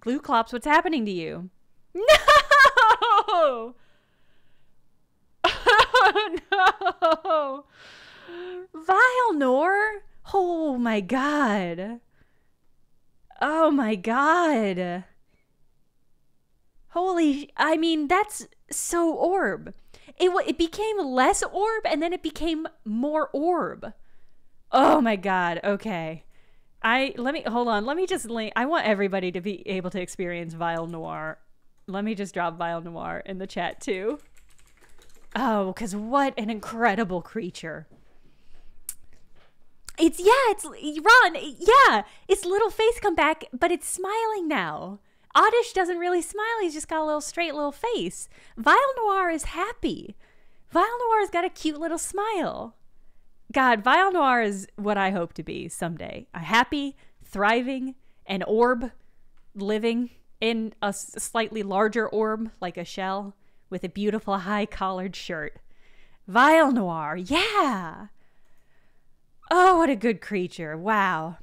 Gluclops, what's happening to you? No! Oh no! Vilenor? Oh my god. Oh my god. Holy, I mean, that's so orb. It, it became less orb and then it became more orb. Oh my god. Okay. I let me hold on. Let me just link. I want everybody to be able to experience Vile Noir. Let me just drop Vile Noir in the chat too. Oh, because what an incredible creature. It's yeah, it's Ron. Yeah, its little face come back, but it's smiling now. Oddish doesn't really smile. He's just got a little straight little face. Vile Noir is happy. Vile Noir's got a cute little smile. God, Vile Noir is what I hope to be someday. A happy, thriving, an orb living in a slightly larger orb like a shell with a beautiful high collared shirt. Vile Noir, yeah. Oh, what a good creature. Wow.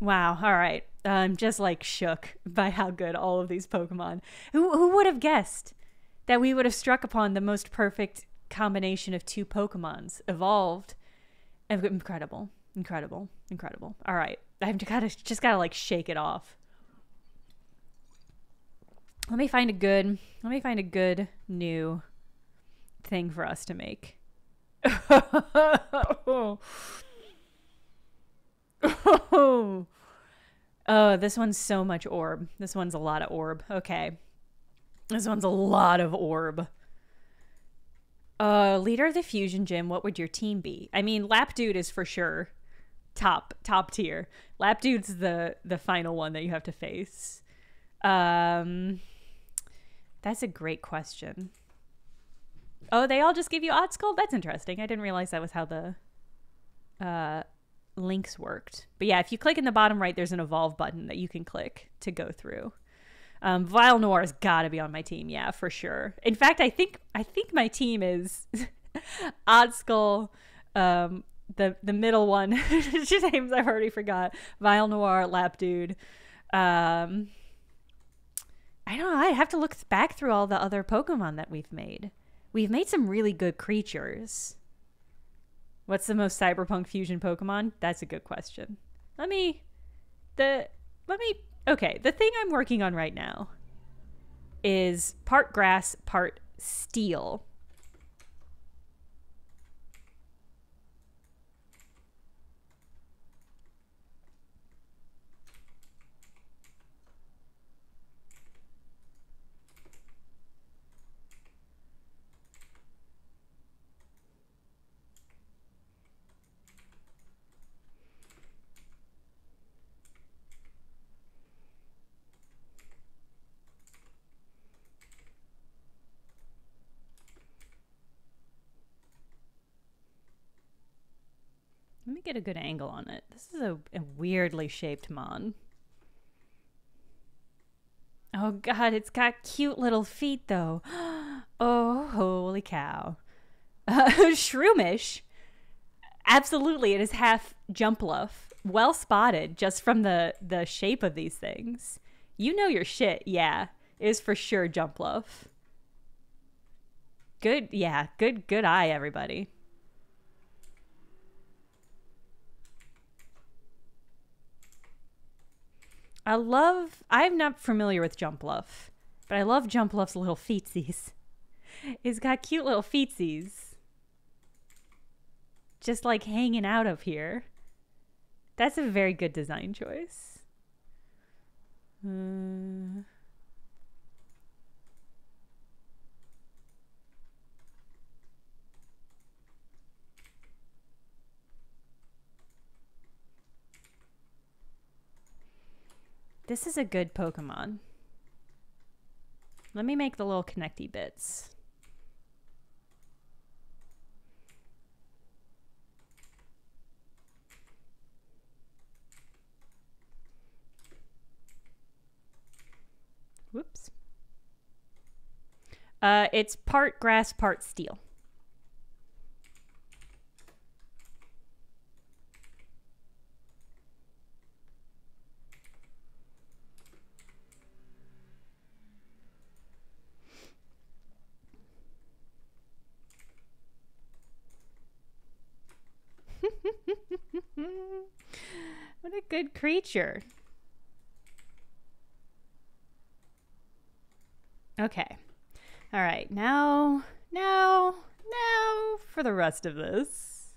Wow. All right. I'm just like shook by how good all of these Pokemon. Who who would have guessed that we would have struck upon the most perfect combination of two Pokemons evolved? Incredible. Incredible. Incredible. All right. I've gotta just gotta like shake it off. Let me find a good let me find a good new thing for us to make. oh, oh. This one's so much orb. This one's a lot of orb. Okay. This one's a lot of orb. Uh, leader of the fusion gym, what would your team be? I mean, Lap Dude is for sure top top tier. Lap Dude's the the final one that you have to face. Um That's a great question. Oh, they all just give you Odd Skull? That's interesting. I didn't realize that was how the uh, links worked. But yeah, if you click in the bottom right, there's an Evolve button that you can click to go through. Um, Vile Noir has got to be on my team, yeah, for sure. In fact, I think I think my team is Odd Skull, um, the the middle one, names I've already forgot. Vile Noir, Lap Dude. Um, I don't know. I have to look back through all the other Pokemon that we've made. We've made some really good creatures. What's the most cyberpunk fusion Pokemon? That's a good question. Let me the let me okay, the thing I'm working on right now is part grass, part steel. Get a good angle on it. This is a, a weirdly shaped Mon. Oh god, it's got cute little feet though. Oh, holy cow. Uh, Shroomish. Absolutely, it is half Jumpluff. Well spotted just from the the shape of these things. You know your shit. Yeah, it is for sure Jumpluff. Good, yeah, good good eye everybody. I love. I'm not familiar with Jump Jumpluff, but I love Jump Jumpluff's little feetsies. He's got cute little feetsies. Just like hanging out of here. That's a very good design choice. Uh... This is a good Pokemon. Let me make the little connecty bits. Whoops. Uh, it's part grass, part steel. what a creature. Okay. All right. Now, now, now for the rest of this.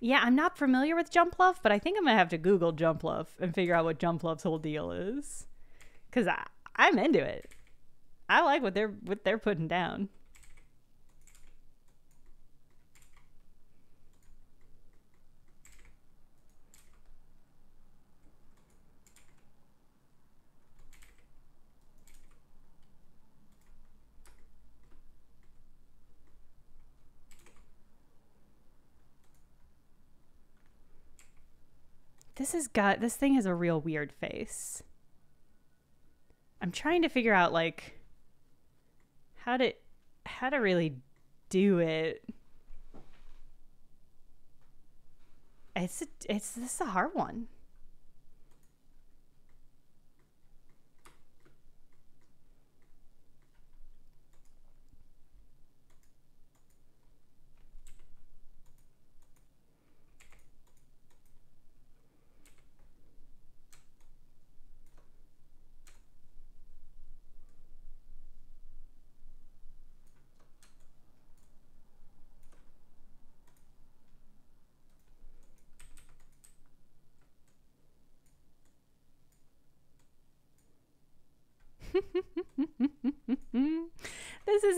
Yeah, I'm not familiar with Jumpluff, but I think I'm gonna have to Google Jumpluff and figure out what Jumpluff's whole deal is, because I I'm into it. I like what they're what they're putting down. This has got this thing has a real weird face. I'm trying to figure out like how to how to really do it. It's a, it's this is a hard one.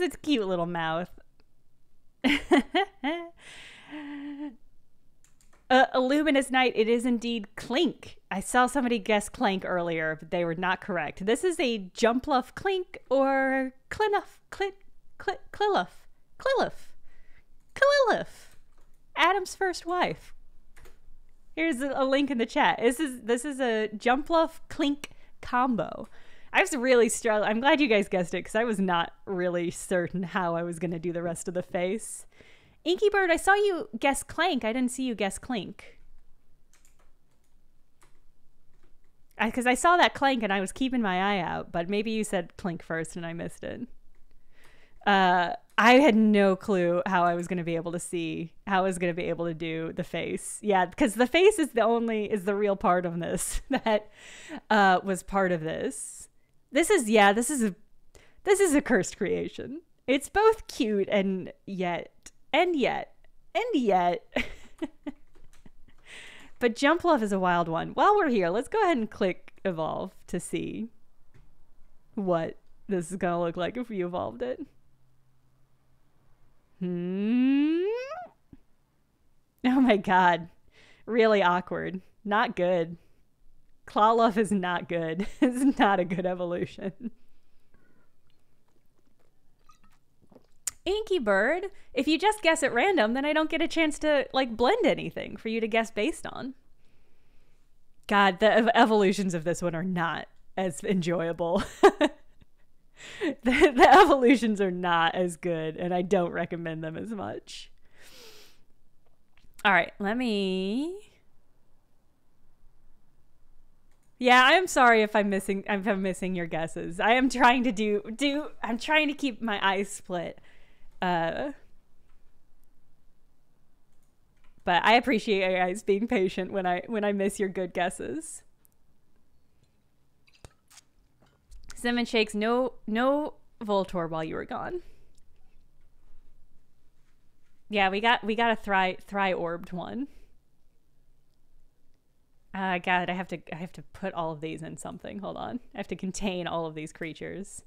Its cute little mouth. uh, Illuminous Knight. It is indeed Klink. I saw somebody guess Klang earlier, but they were not correct. This is a Jumpluff Klink or Clinuff, Clit, Clit, Cliluff, Cliluff, Cliluff. Adam's first wife. Here's a, a link in the chat. This is this is a Jumpluff Klink combo. I was really struggling. I'm glad you guys guessed it because I was not really certain how I was going to do the rest of the face. Inky Bird, I saw you guess Klang. I didn't see you guess Klink. Because I, I, saw that Klang and I was keeping my eye out, but maybe you said Klink first and I missed it. Uh, I had no clue how I was going to be able to see how I was going to be able to do the face. Yeah, because the face is the only is the real part of this that uh, was part of this. This is yeah, this is a this is a cursed creation. It's both cute and yet and yet and yet. but Jumpluff is a wild one. While we're here, let's go ahead and click evolve to see what this is gonna look like if we evolved it. Hmm. Oh my god. Really awkward. Not good. Clawluff is not good. it's not a good evolution. Inky Bird, if you just guess at random, then I don't get a chance to like blend anything for you to guess based on. God, the evolutions of this one are not as enjoyable. the, the evolutions are not as good, and I don't recommend them as much. All right, let me Yeah, I'm sorry if I'm missing if I'm missing your guesses. I am trying to do do I'm trying to keep my eyes split. Uh but I appreciate you guys being patient when I when I miss your good guesses. Cinnamon shakes no no Voltorb while you were gone. Yeah, we got we got a thry thry orbed one. Uh, God, I have to I have to put all of these in something. Hold on. I have to contain all of these creatures.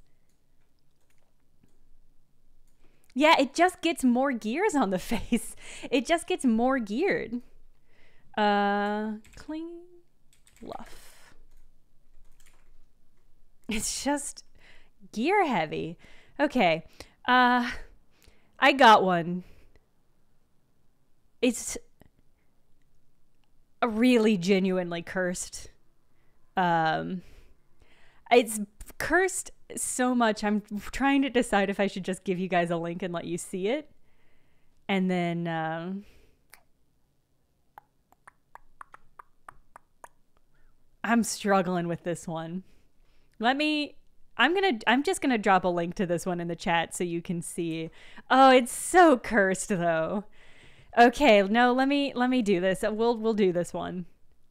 Yeah, it just gets more gears on the face. It just gets more geared. Uh, clean luff. It's just gear heavy. Okay. Uh, I got one. It's really genuinely cursed. Um, it's cursed so much. I'm trying to decide if I should just give you guys a link and let you see it, and then. Uh, I'm struggling with this one. Let me I'm going to I'm just going to drop a link to this one in the chat so you can see. Oh, it's so cursed though. Okay, no, let me let me do this. We'll we'll do this one.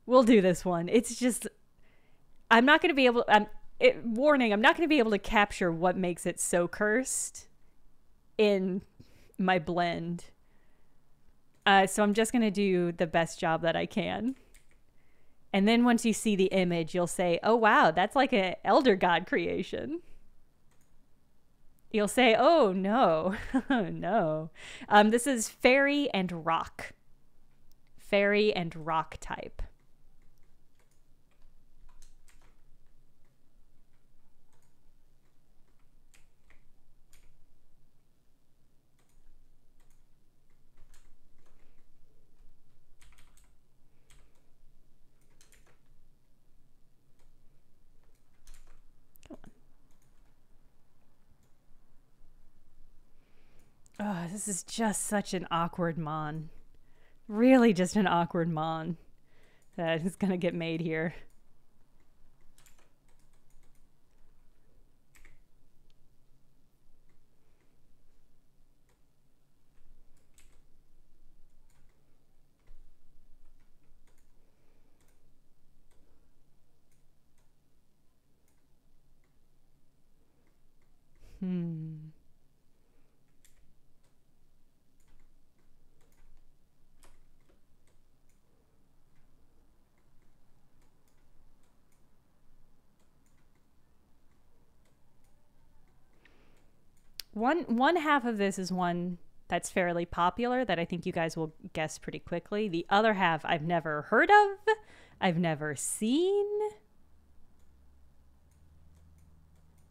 We'll do this one. It's just I'm not going to be able I'm it, warning, I'm not going to be able to capture what makes it so cursed in my blend. Uh, so I'm just going to do the best job that I can. And then once you see the image, you'll say, oh, wow, that's like an elder god creation. You'll say, oh, no, no. Um, this is fairy and rock. Fairy and rock type. Oh, this is just such an awkward mon. Really just an awkward mon that is going to get made here. Hmm. One one half of this is one that's fairly popular that I think you guys will guess pretty quickly. The other half I've never heard of, I've never seen.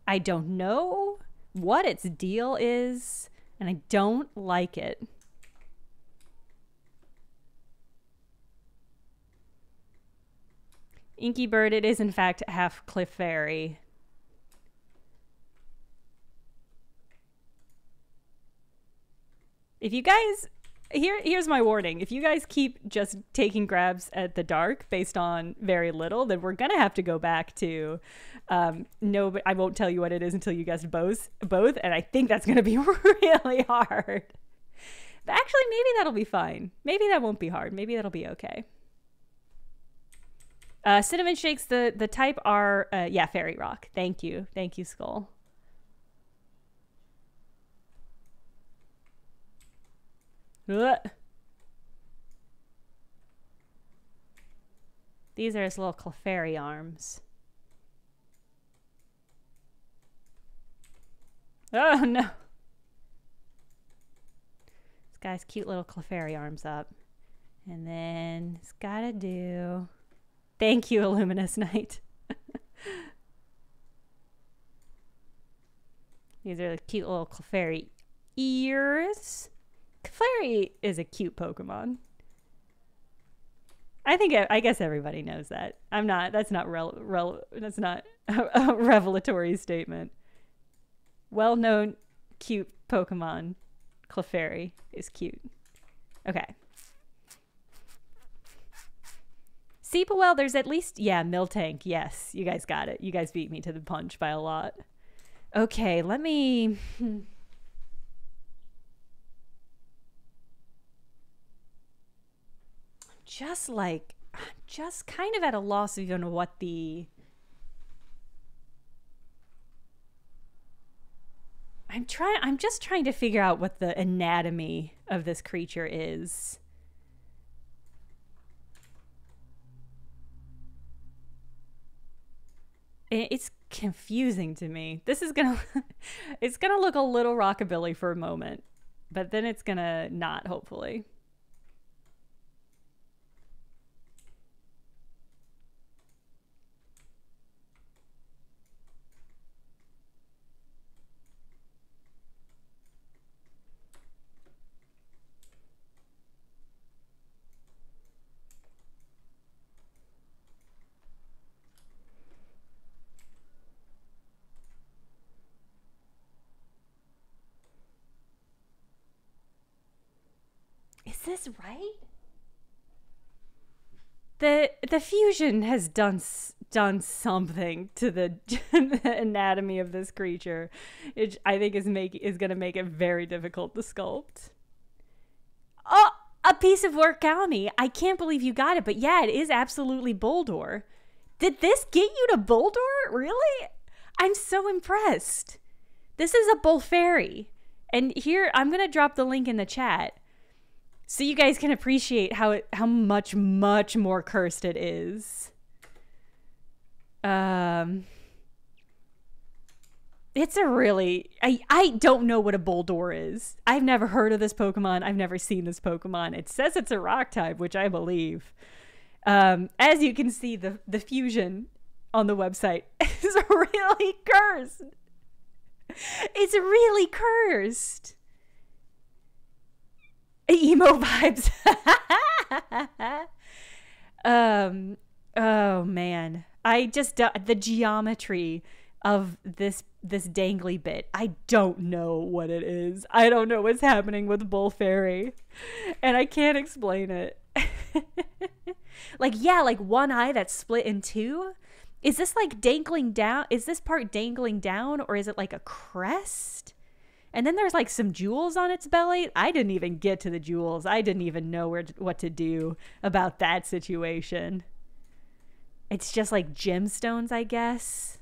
I don't know what its deal is, and I don't like it. Inky Bird, it is in fact half Clefairy. If you guys here here's my warning. If you guys keep just taking grabs at the dark based on very little then we're gonna have to go back to um, no but i won't tell you what it is until you guess both both and i think that's gonna be really hard. But actually maybe that'll be fine. Maybe that won't be hard. Maybe that'll be okay. Uh, cinnamon shakes the the type are uh, yeah fairy rock. Thank you. Thank you skull These are his little Clefairy arms. Oh no! This guy's cute little Clefairy arms up. And then it's gotta do. Thank you, Illuminous Knight. These are the cute little Clefairy ears. Clefairy is a cute Pokemon. I think I guess everybody knows that. I'm not. That's not rel. rel that's not a, a revelatory statement. Well-known, cute Pokemon. Clefairy is cute. Okay. Seepawell, there's at least yeah, Miltank. Yes, you guys got it. You guys beat me to the punch by a lot. Okay, let me. Hmm. Just like just kind of at a loss even what the I'm trying I'm just trying to figure out what the anatomy of this creature is. It's confusing to me. This is going to it's going to look a little rockabilly for a moment, but then it's going to not hopefully. This right? The the fusion has done done something to the, the anatomy of this creature. It I think is make is going to make it very difficult to sculpt. Oh, a piece of work, Gami. I can't believe you got it, but yeah, it is absolutely Boldore. Did this get you to Boldore? Really? I'm so impressed. This is a Bullfairy. And here, I'm going to drop the link in the chat. So you guys can appreciate how it how much much more cursed it is. Um it's a really I I don't know what a Boldore is. I've never heard of this Pokemon. I've never seen this Pokemon. It says it's a rock type, which I believe. Um, as you can see, the the fusion on the website is really cursed. It's really cursed. Emo vibes. um. Oh man, I just uh, the geometry of this this dangly bit. I don't know what it is. I don't know what's happening with Bull Fairy, and I can't explain it. like yeah, like one eye that's split in two. Is this like dangling down? Is this part dangling down, or is it like a crest? And then there's like some jewels on its belly. I didn't even get to the jewels. I didn't even know where to, what to do about that situation. It's just like gemstones, I guess.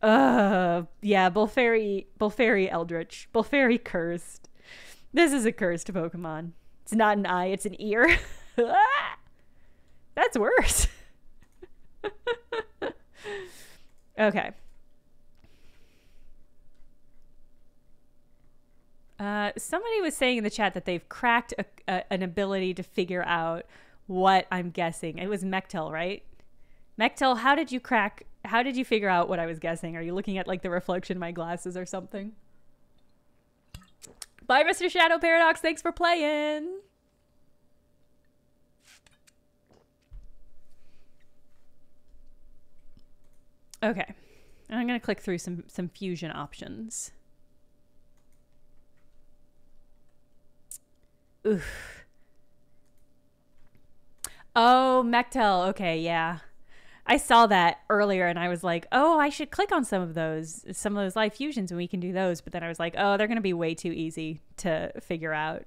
Uh, yeah, Bulfairy, Bulfairy Eldritch, Bulfairy cursed. This is a cursed Pokemon. It's not an eye, it's an ear. That's worse. okay. Uh, somebody was saying in the chat that they've cracked a, a, an ability to figure out what I'm guessing. It was Mechtel, right? Mechtel, how did you crack? How did you figure out what I was guessing? Are you looking at like the reflection in my glasses or something? Bye, Mr. Shadow Paradox. Thanks for playing. Okay. I'm going to click through some some fusion options. Oof. Oh, Mechtel. Okay, yeah. I saw that earlier and I was like, oh, I should click on some of those, some of those live fusions and we can do those. But then I was like, oh, they're going to be way too easy to figure out.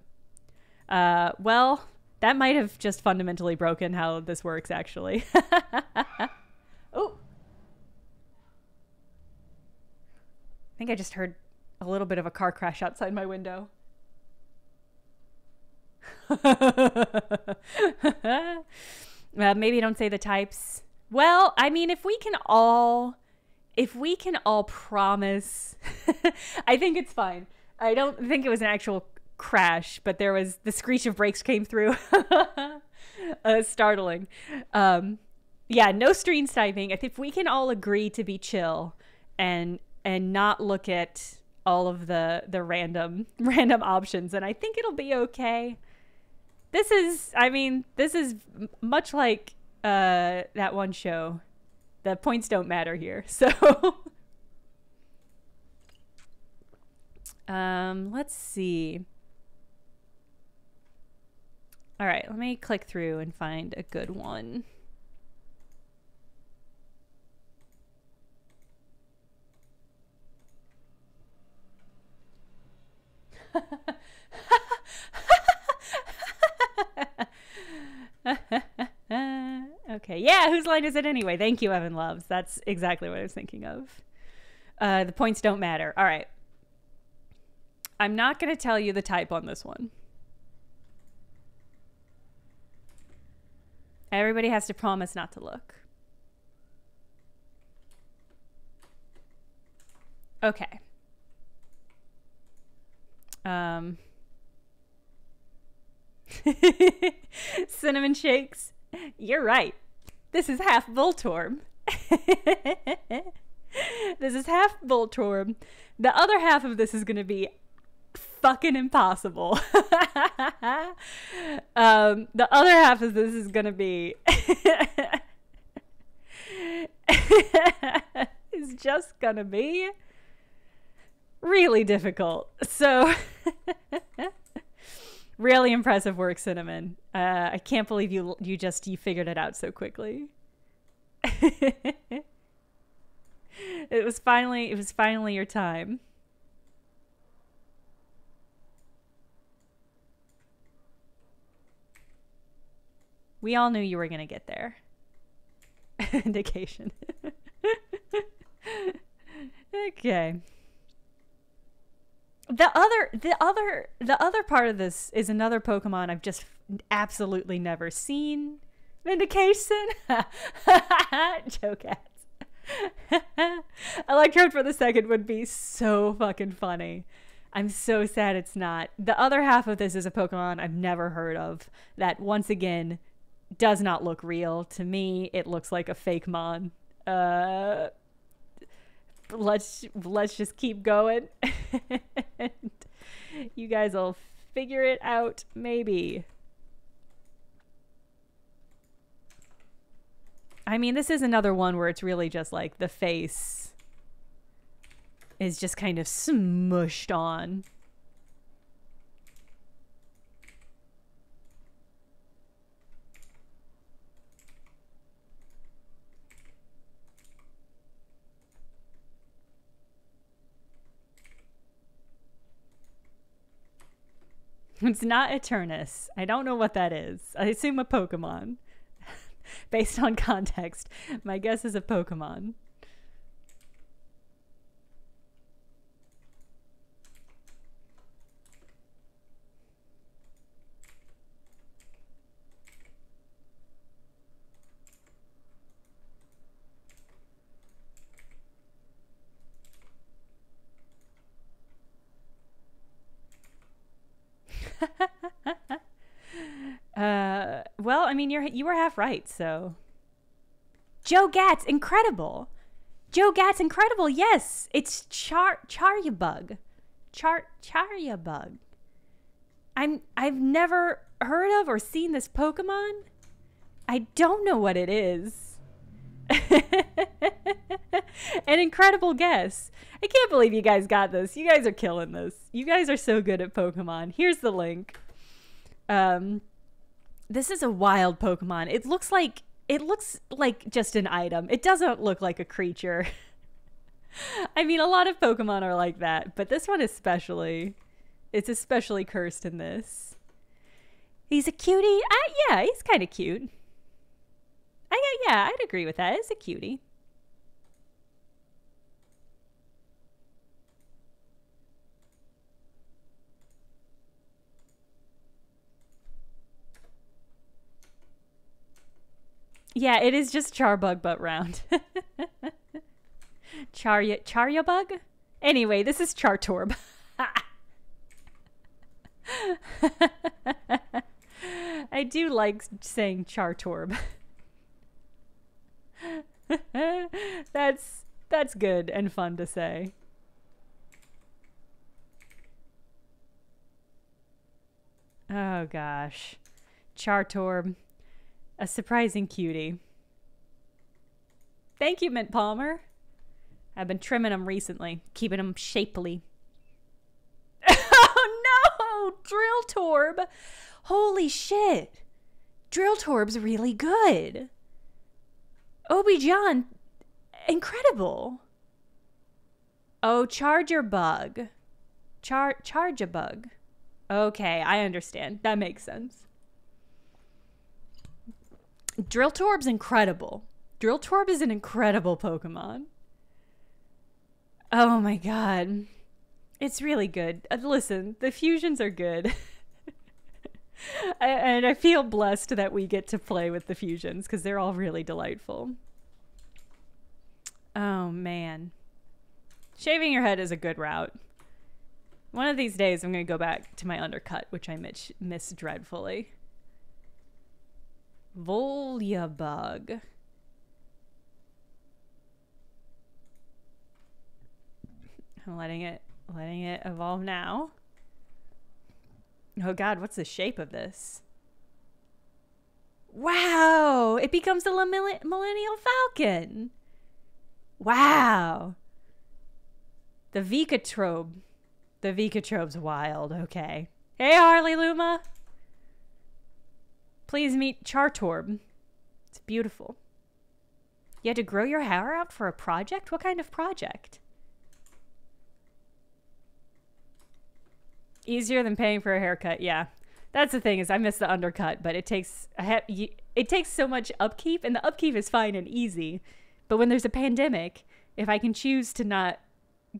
Uh, well, that might have just fundamentally broken how this works, actually. oh. I think I just heard a little bit of a car crash outside my window. uh, maybe don't say the types. Well, I mean, if we can all, if we can all promise, I think it's fine. I don't think it was an actual crash, but there was the screech of brakes came through. uh, startling. Um, yeah, no stream sniping. If we can all agree to be chill and and not look at all of the the random random options, and I think it'll be okay this is i mean this is much like uh that one show. The points don't matter here so. Um let's see. All right let me click through and find a good one okay. Yeah, whose line is it anyway? Thank you, Evan Loves. That's exactly what I was thinking of. Uh, the points don't matter. All right. I'm not going to tell you the type on this one. Everybody has to promise not to look. Okay. Um, Cinnamon shakes. You're right. This is half Voltorb. this is half Voltorb. The other half of this is going to be fucking impossible. um, the other half of this is going to be. it's just going to be really difficult. So. Really impressive work, Cinnamon. Uh, I can't believe you you just you figured it out so quickly. it was finally it was finally your time. We all knew you were gonna get there. Indication. okay. The other the other the other part of this is another Pokemon I've just absolutely never seen. Vindication. Joke cats. Electrode for the second would be so fucking funny. I'm so sad it's not. The other half of this is a Pokemon I've never heard of that once again does not look real. To me, it looks like a fake mon. Uh let's let's just keep going. you guys will figure it out maybe. I mean, this is another one where it's really just like the face is just kind of smushed on. It's not Eternus. I don't know what that is. I assume a Pokemon. Based on context, my guess is a Pokemon. uh, well, I mean, you're you were half right. So, Joe Gat's incredible. Joe Gat's incredible. Yes, it's Char Charjabug, Char Charjabug. I'm I've never heard of or seen this Pokemon. I don't know what it is. An incredible guess. I can't believe you guys got this. You guys are killing this. You guys are so good at Pokemon. Here's the link. Um, this is a wild Pokemon. It looks like it looks like just an item. It doesn't look like a creature. I mean, a lot of Pokemon are like that, but this one especially. It's especially cursed in this. He's a cutie. Uh, yeah, he's kind of cute. I yeah, I'd agree with that. It's a cutie. Yeah, it is just Charbug but round. Charya bug? Anyway, this is Chartorb. I do like saying Chartorb. that's that's good and fun to say. Oh gosh. Chartorb. A surprising cutie. Thank you, Mint Palmer. I've been trimming them recently, keeping them shapely. oh no! Drill Torb! Holy shit! Drill Torb's really good. Obi John, incredible. Oh, Charger Bug. Char charge a bug. Okay, I understand. That makes sense. Drilltorb's incredible. Drill Drilltorb is an incredible Pokemon. Oh my god. It's really good. Uh, listen, the fusions are good. and I feel blessed that we get to play with the fusions because they're all really delightful. Oh man. Shaving your head is a good route. One of these days I'm going to go back to my undercut, which I miss, miss dreadfully. Volubug. I'm letting it letting it evolve now. Oh god, what's the shape of this? Wow! It becomes the Millennial Falcon. Wow. The Vicatrobe. The Vicatrobe's wild. Okay. Hey, Harley Luma. Please meet Chartorb. It's beautiful. You had to grow your hair out for a project? What kind of project? Easier than paying for a haircut, yeah. That's the thing is I miss the undercut, but it takes it takes so much upkeep, and the upkeep is fine and easy. But when there's a pandemic, if I can choose to not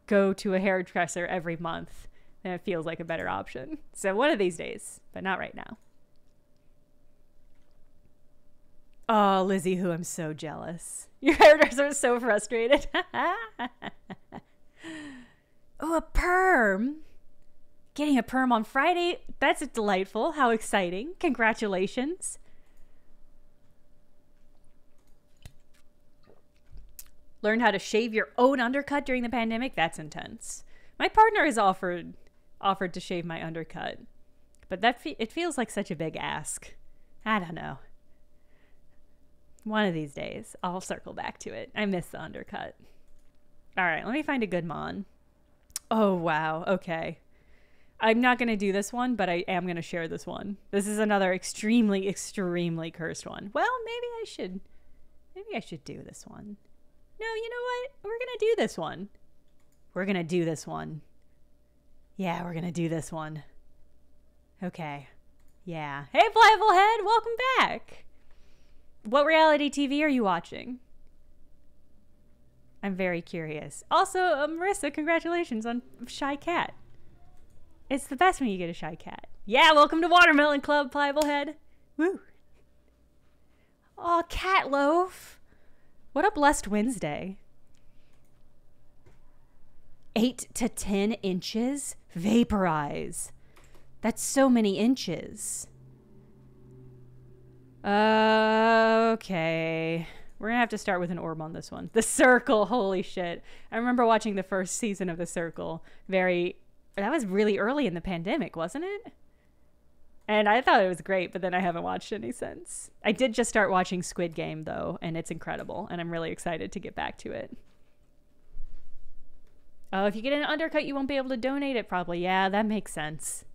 go to a hairdresser every month, then it feels like a better option. So one of these days, but not right now. Oh, Lizzie, who I'm so jealous. Your editors are so frustrated. oh, a perm. Getting a perm on Friday. That's delightful. How exciting. Congratulations. Learn how to shave your own undercut during the pandemic. That's intense. My partner has offered offered to shave my undercut, but that fe- it feels like such a big ask. I don't know. One of these days, I'll circle back to it. I miss the undercut. All right, let me find a good mon. Oh, wow. Okay. I'm not going to do this one, but I am going to share this one. This is another extremely, extremely cursed one. Well, maybe I should. Maybe I should do this one. No, you know what? We're going to do this one. We're going to do this one. Yeah, we're going to do this one. Okay. Yeah. Hey, Pliable Head, welcome back. What reality TV are you watching? I'm very curious. Also, uh, Marissa, congratulations on Shy Cat. It's the best when you get a Shy Cat. Yeah, welcome to Watermelon Club, Pliable Head. Woo. Oh, Cat Loaf. What a blessed Wednesday. Eight to 10 inches? Vaporize. That's so many inches. Okay. We're going to have to start with an orb on this one. The Circle, holy shit. I remember watching the first season of The Circle. Very, that was really early in the pandemic, wasn't it? And I thought it was great, but then I haven't watched any since. I did just start watching Squid Game, though, and it's incredible. And I'm really excited to get back to it. Oh, if you get an undercut, you won't be able to donate it, probably. Yeah, that makes sense.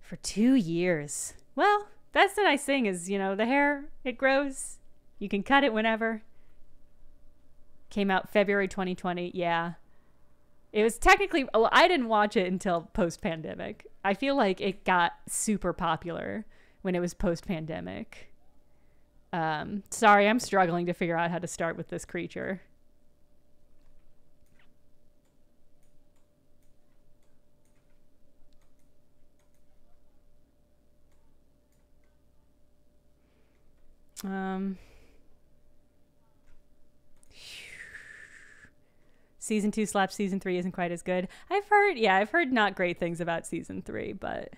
For two years. Well, that's the nice thing is, you know, the hair, it grows. You can cut it whenever. Came out February 2020. Yeah. It was technically, well, I didn't watch it until post pandemic. I feel like it got super popular when it was post pandemic. Um, sorry, I'm struggling to figure out how to start with this creature. Um, season two slash season three isn't quite as good. I've heard, yeah, I've heard not great things about season three, but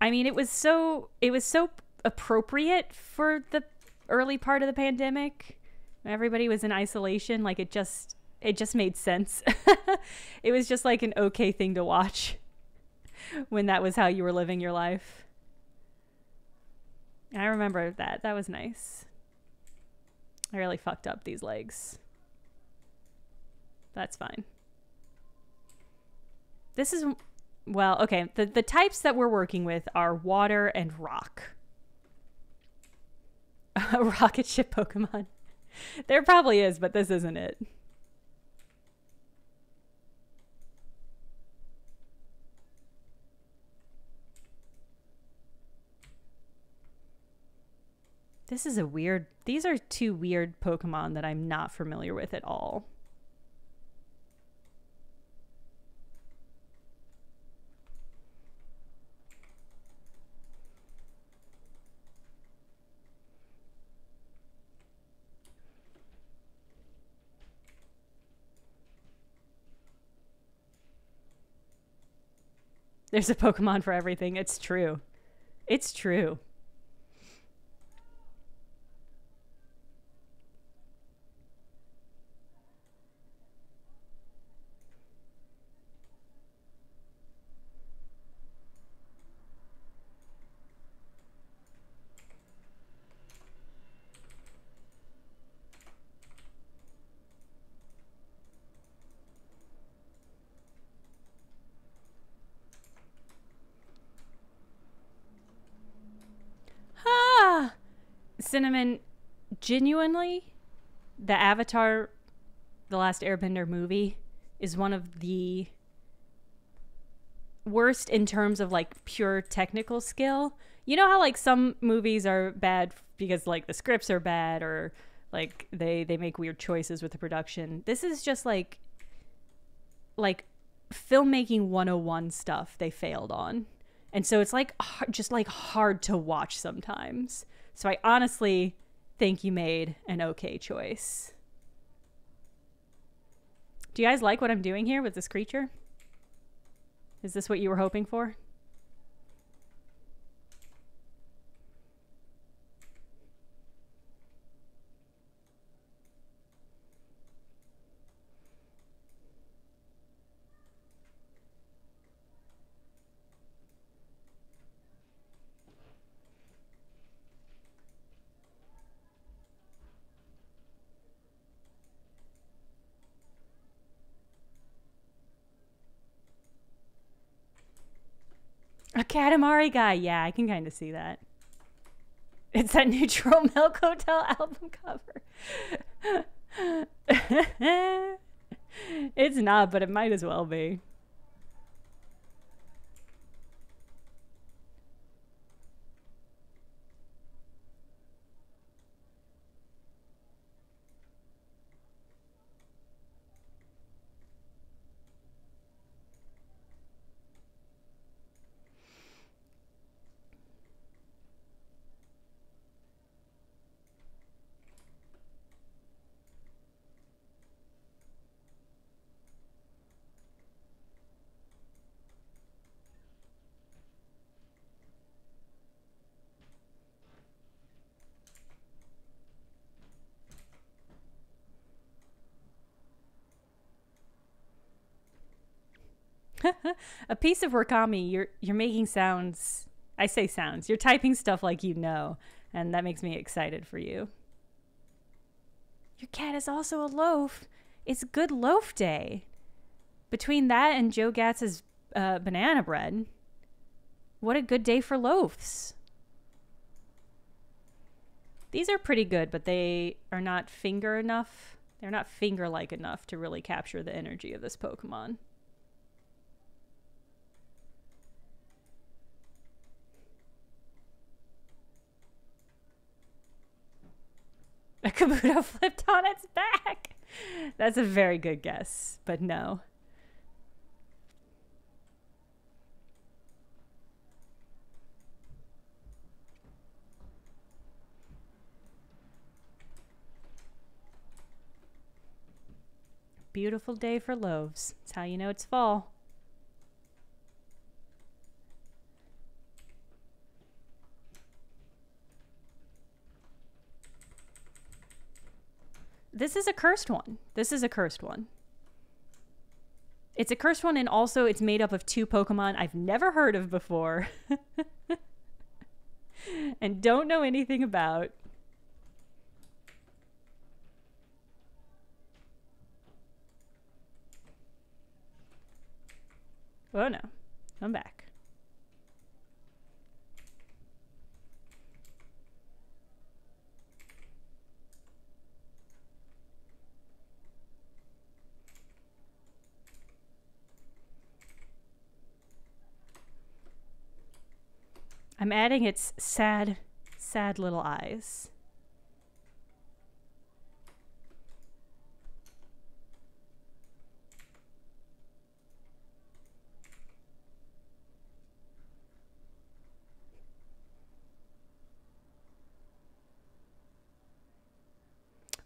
I mean, it was so it was so appropriate for the early part of the pandemic. Everybody was in isolation, like it just it just made sense. it was just like an okay thing to watch when that was how you were living your life. I remember that. That was nice. I really fucked up these legs. That's fine. This is, well, okay. The, the types that we're working with are water and rock. A rocket ship Pokemon. there probably is, but this isn't it. This is a weird. These are two weird Pokemon that I'm not familiar with at all. There's a Pokemon for everything. It's true. It's true. Cinnamon, genuinely, the Avatar, the Last Airbender movie is one of the worst in terms of like pure technical skill. You know how like some movies are bad because like the scripts are bad or like they they make weird choices with the production. This is just like like filmmaking 101 stuff they failed on. And so it's like just like hard to watch sometimes. So I honestly think you made an okay choice. Do you guys like what I'm doing here with this creature? Is this what you were hoping for? A Katamari guy. Yeah, I can kind of see that. It's that neutral Milk Hotel album cover. it's not, but it might as well be. a piece of origami, you're you're making sounds. I say sounds. You're typing stuff like you know, and that makes me excited for you. Your cat is also a loaf. It's good loaf day. Between that and Joe Gatz's uh, banana bread, what a good day for loaves. These are pretty good, but they are not finger enough. They're not finger like enough to really capture the energy of this Pokemon. A Kabuto flipped on its back. That's a very good guess, but no. Beautiful day for loaves. That's how you know it's fall. This is a cursed one. This is a cursed one. It's a cursed one, and also it's made up of two Pokemon I've never heard of before and don't know anything about. Oh no, I'm back. I'm adding its sad, sad little eyes.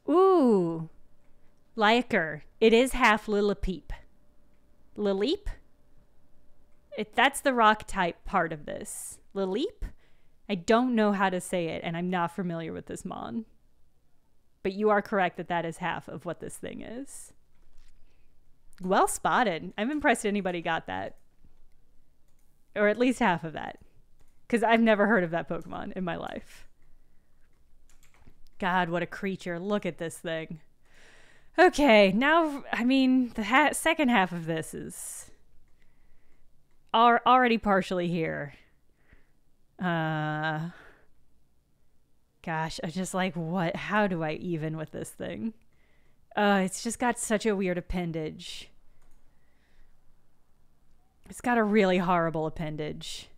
Ooh, Liker. It is half Lillipeep. Lilleep? It, that's the rock type part of this. Lileep? I don't know how to say it, and I'm not familiar with this mon. But you are correct that that is half of what this thing is. Well spotted. I'm impressed anybody got that. Or at least half of that. Because I've never heard of that Pokemon in my life. God, what a creature. Look at this thing. Okay, now, I mean, the ha- second half of this is are already partially here. Uh gosh, I just like what how do I even with this thing? Uh it's just got such a weird appendage. It's got a really horrible appendage.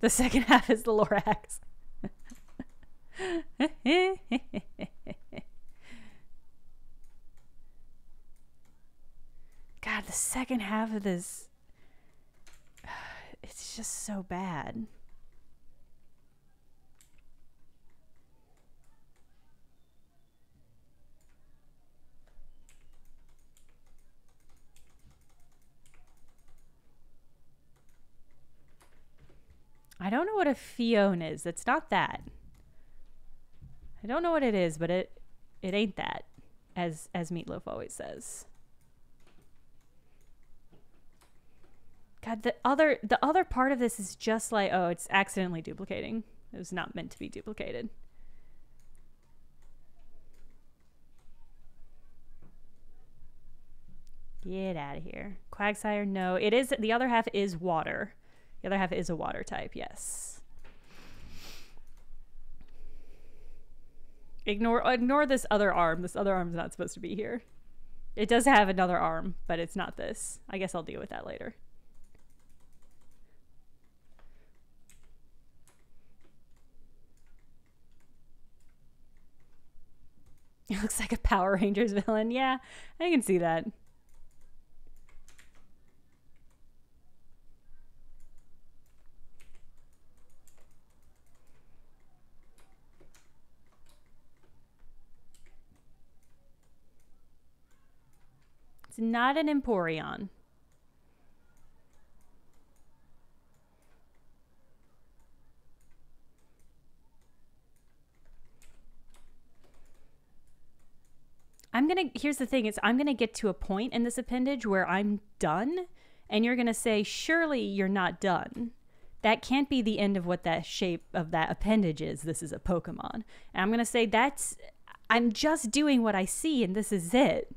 The second half is the Lorax. God, the second half of this. It's just so bad. I don't know what a Phione is. It's not that. I don't know what it is, but it it ain't that, as as Meatloaf always says. God, the other the other part of this is just like, oh, it's accidentally duplicating. It was not meant to be duplicated. Get out of here. Quagsire, no. It is the other half is water. The other half is a water type, yes. Ignore ignore this other arm. This other arm's not supposed to be here. It does have another arm, but it's not this. I guess I'll deal with that later. It looks like a Power Rangers villain. Yeah, I can see that. It's not an Empoleon. I'm going to here's the thing is I'm going to get to a point in this appendage where I'm done and you're going to say surely you're not done. That can't be the end of what that shape of that appendage is. This is a Pokemon. And I'm going to say that's I'm just doing what I see and this is it.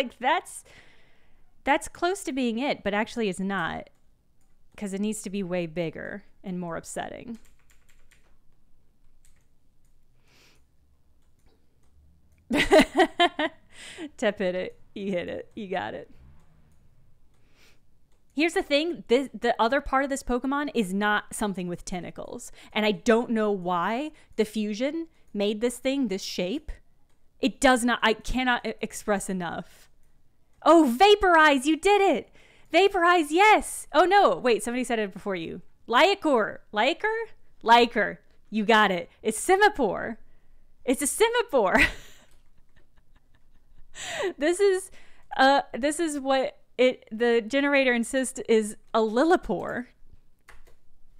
Like that's that's close to being it, but actually it's not because it needs to be way bigger and more upsetting. Tep hit it. You hit it. You got it. Here's the thing this, the other part of this Pokemon is not something with tentacles. And I don't know why the fusion made this thing this shape. It does not, I cannot express enough. Oh, vaporize, you did it. Vaporize, yes. Oh no, wait, somebody said it before you. Lyacor. Lyacor? Lyacor. You got it. It's Simipour. It's a Simipour. this is uh this is what it the generator insists is a Lillipour.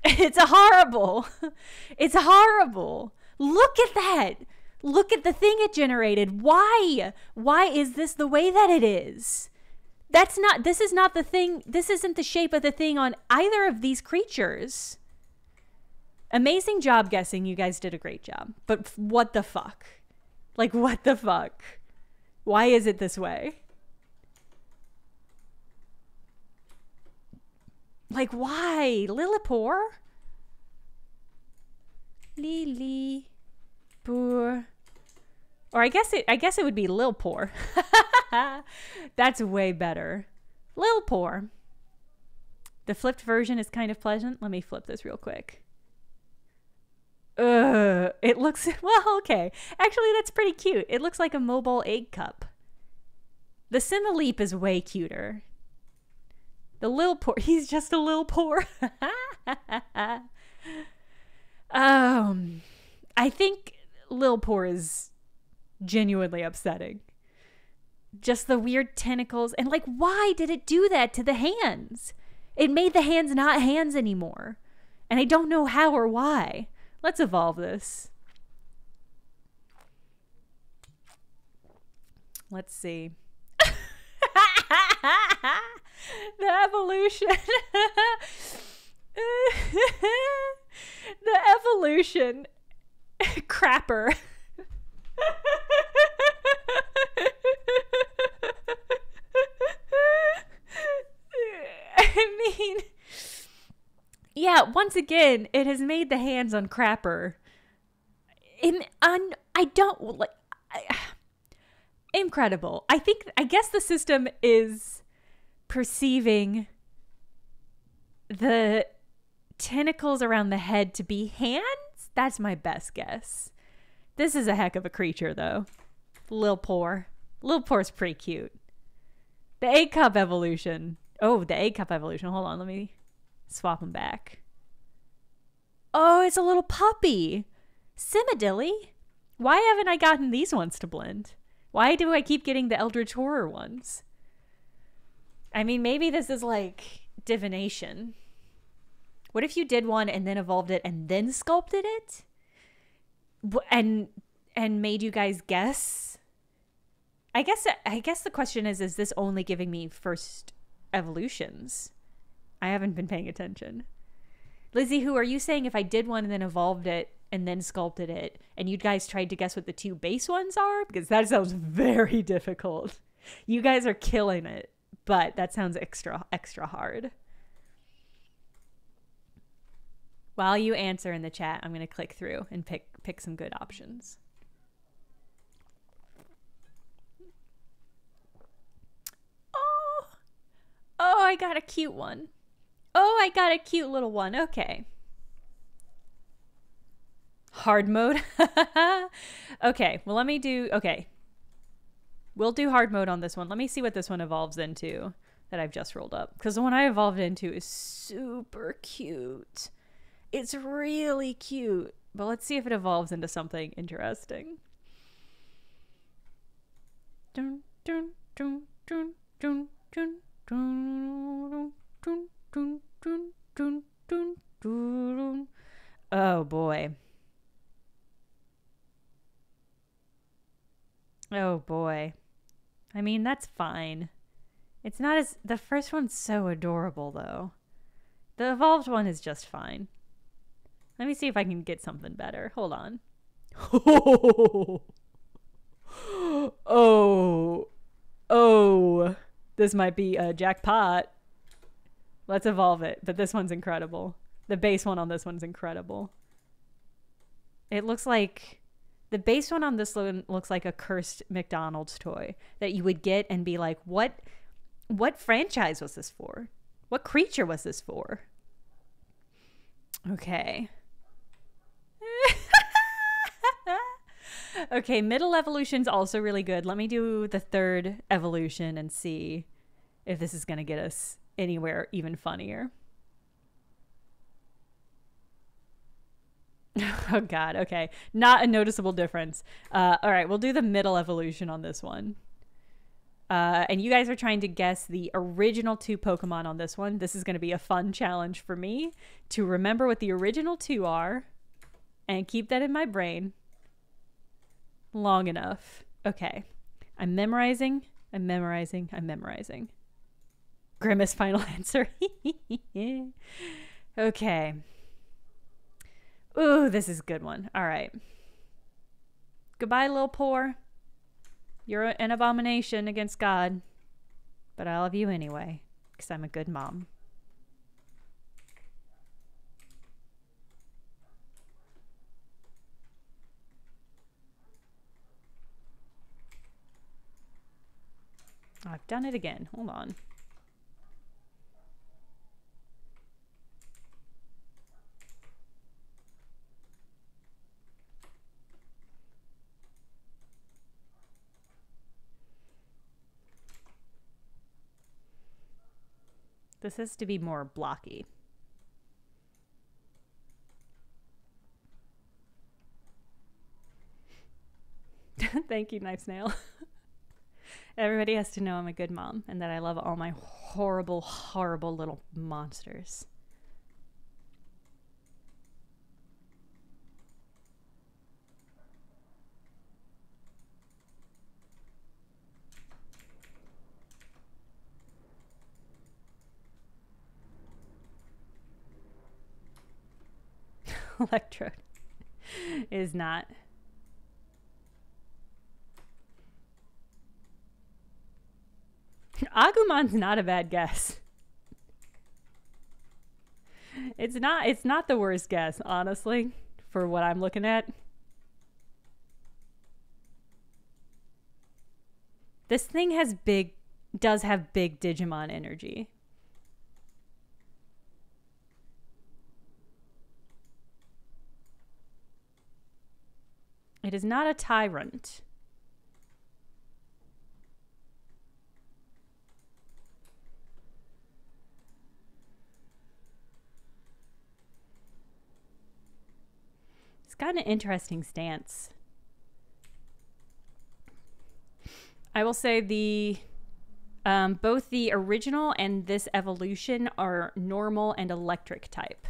It's a horrible. It's horrible. Look at that. Look at the thing it generated. Why? Why is this the way that it is? That's not, this is not the thing, this isn't the shape of the thing on either of these creatures. Amazing job guessing. You guys did a great job. But what the fuck? Like, what the fuck? Why is it this way? Like, why? Lillipour? Lily. Poor. Or I guess it I guess it would be Lil Poor. That's way better. Lil Poor. The flipped version is kind of pleasant. Let me flip this real quick. Ugh, it looks well, okay. Actually, that's pretty cute. It looks like a mobile egg cup. The Similiep is way cuter. The Lil Poor, he's just a Lil Poor. um, I think Lilpour is genuinely upsetting. Just the weird tentacles. And, like, why did it do that to the hands? It made the hands not hands anymore. And I don't know how or why. Let's evolve this. Let's see. the evolution. the evolution crapper. I mean, yeah, once again, it has made the hands on crapper. In on I don't like I, incredible. I think I guess the system is perceiving the tentacles around the head to be hands. That's my best guess. This is a heck of a creature though. Lil Poor. Lil Poor's pretty cute. The egg cup evolution. Oh, the egg cup evolution. Hold on, let me swap them back. Oh, it's a little puppy. Simidilly. Why haven't I gotten these ones to blend? Why do I keep getting the Eldritch Horror ones? I mean, maybe this is like divination. What if you did one and then evolved it and then sculpted it? And and made you guys guess? I guess I guess the question is is this only giving me first evolutions? I haven't been paying attention. Lizzie, who are you saying if I did one and then evolved it and then sculpted it and you guys tried to guess what the two base ones are because that sounds very difficult. You guys are killing it, but that sounds extra extra hard. While you answer in the chat, I'm going to click through and pick pick some good options. Oh. Oh, I got a cute one. Oh, I got a cute little one. Okay. Hard mode. okay, well, let me do. Okay. We'll do hard mode on this one. Let me see what this one evolves into that I've just rolled up. Because the one I evolved into is super cute. It's really cute. But let's see if it evolves into something interesting. Oh boy. Oh boy. I mean, that's fine. It's not as. The first one's so adorable, though. The evolved one is just fine. Let me see if I can get something better. Hold on. oh. Oh. This might be a jackpot. Let's evolve it. But this one's incredible. The base one on this one's incredible. It looks like the base one on this one looks like a cursed McDonald's toy that you would get and be like, "What what franchise was this for? What creature was this for?" Okay. Okay, middle evolution's also really good. Let me do the third evolution and see if this is going to get us anywhere even funnier. oh god okay. Not a noticeable difference. Uh, all right we'll do the middle evolution on this one. Uh, and you guys are trying to guess the original two pokemon on this one. This is going to be a fun challenge for me to remember what the original two are and keep that in my brain long enough okay i'm memorizing i'm memorizing i'm memorizing grimace final answer okay Ooh, this is a good one. All right. Goodbye, little poor. You're an abomination against God, but I love you anyway, because I'm a good mom. I've done it again. Hold on. This has to be more blocky. Thank you, Knife Snail. Everybody has to know I'm a good mom and that I love all my horrible, horrible little monsters. electrode is not. Agumon's not a bad guess. It's not it's not the worst guess, honestly, for what I'm looking at. This thing has big, does have big Digimon energy. It is not a tyrant. Got an interesting stance. I will say the um, both the original and this evolution are normal and electric type.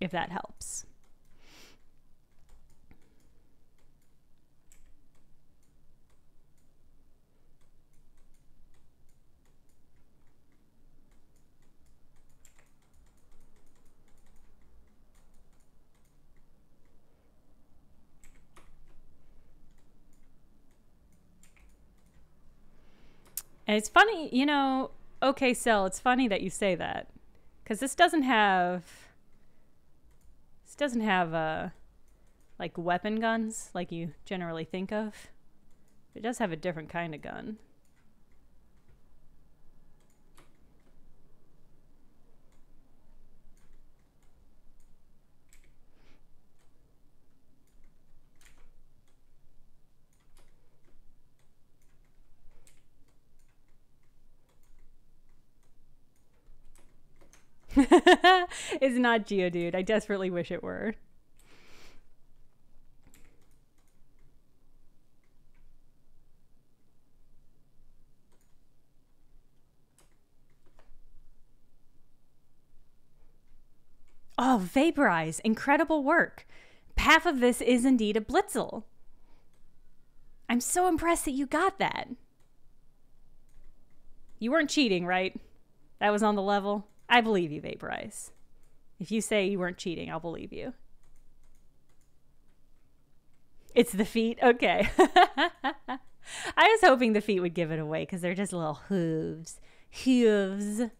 If that helps. And it's funny, you know, okay, Cell, it's funny that you say that. Because this doesn't have. This doesn't have, uh, like, weapon guns like you generally think of. It does have a different kind of gun. It's not Geodude. I desperately wish it were. Oh, vaporize. Incredible work. Half of this is indeed a Blitzle. I'm so impressed that you got that. You weren't cheating, right? That was on the level? I believe you, Vaporize. If you say you weren't cheating, I'll believe you. It's the feet? Okay. I was hoping the feet would give it away because they're just little hooves. Hooves.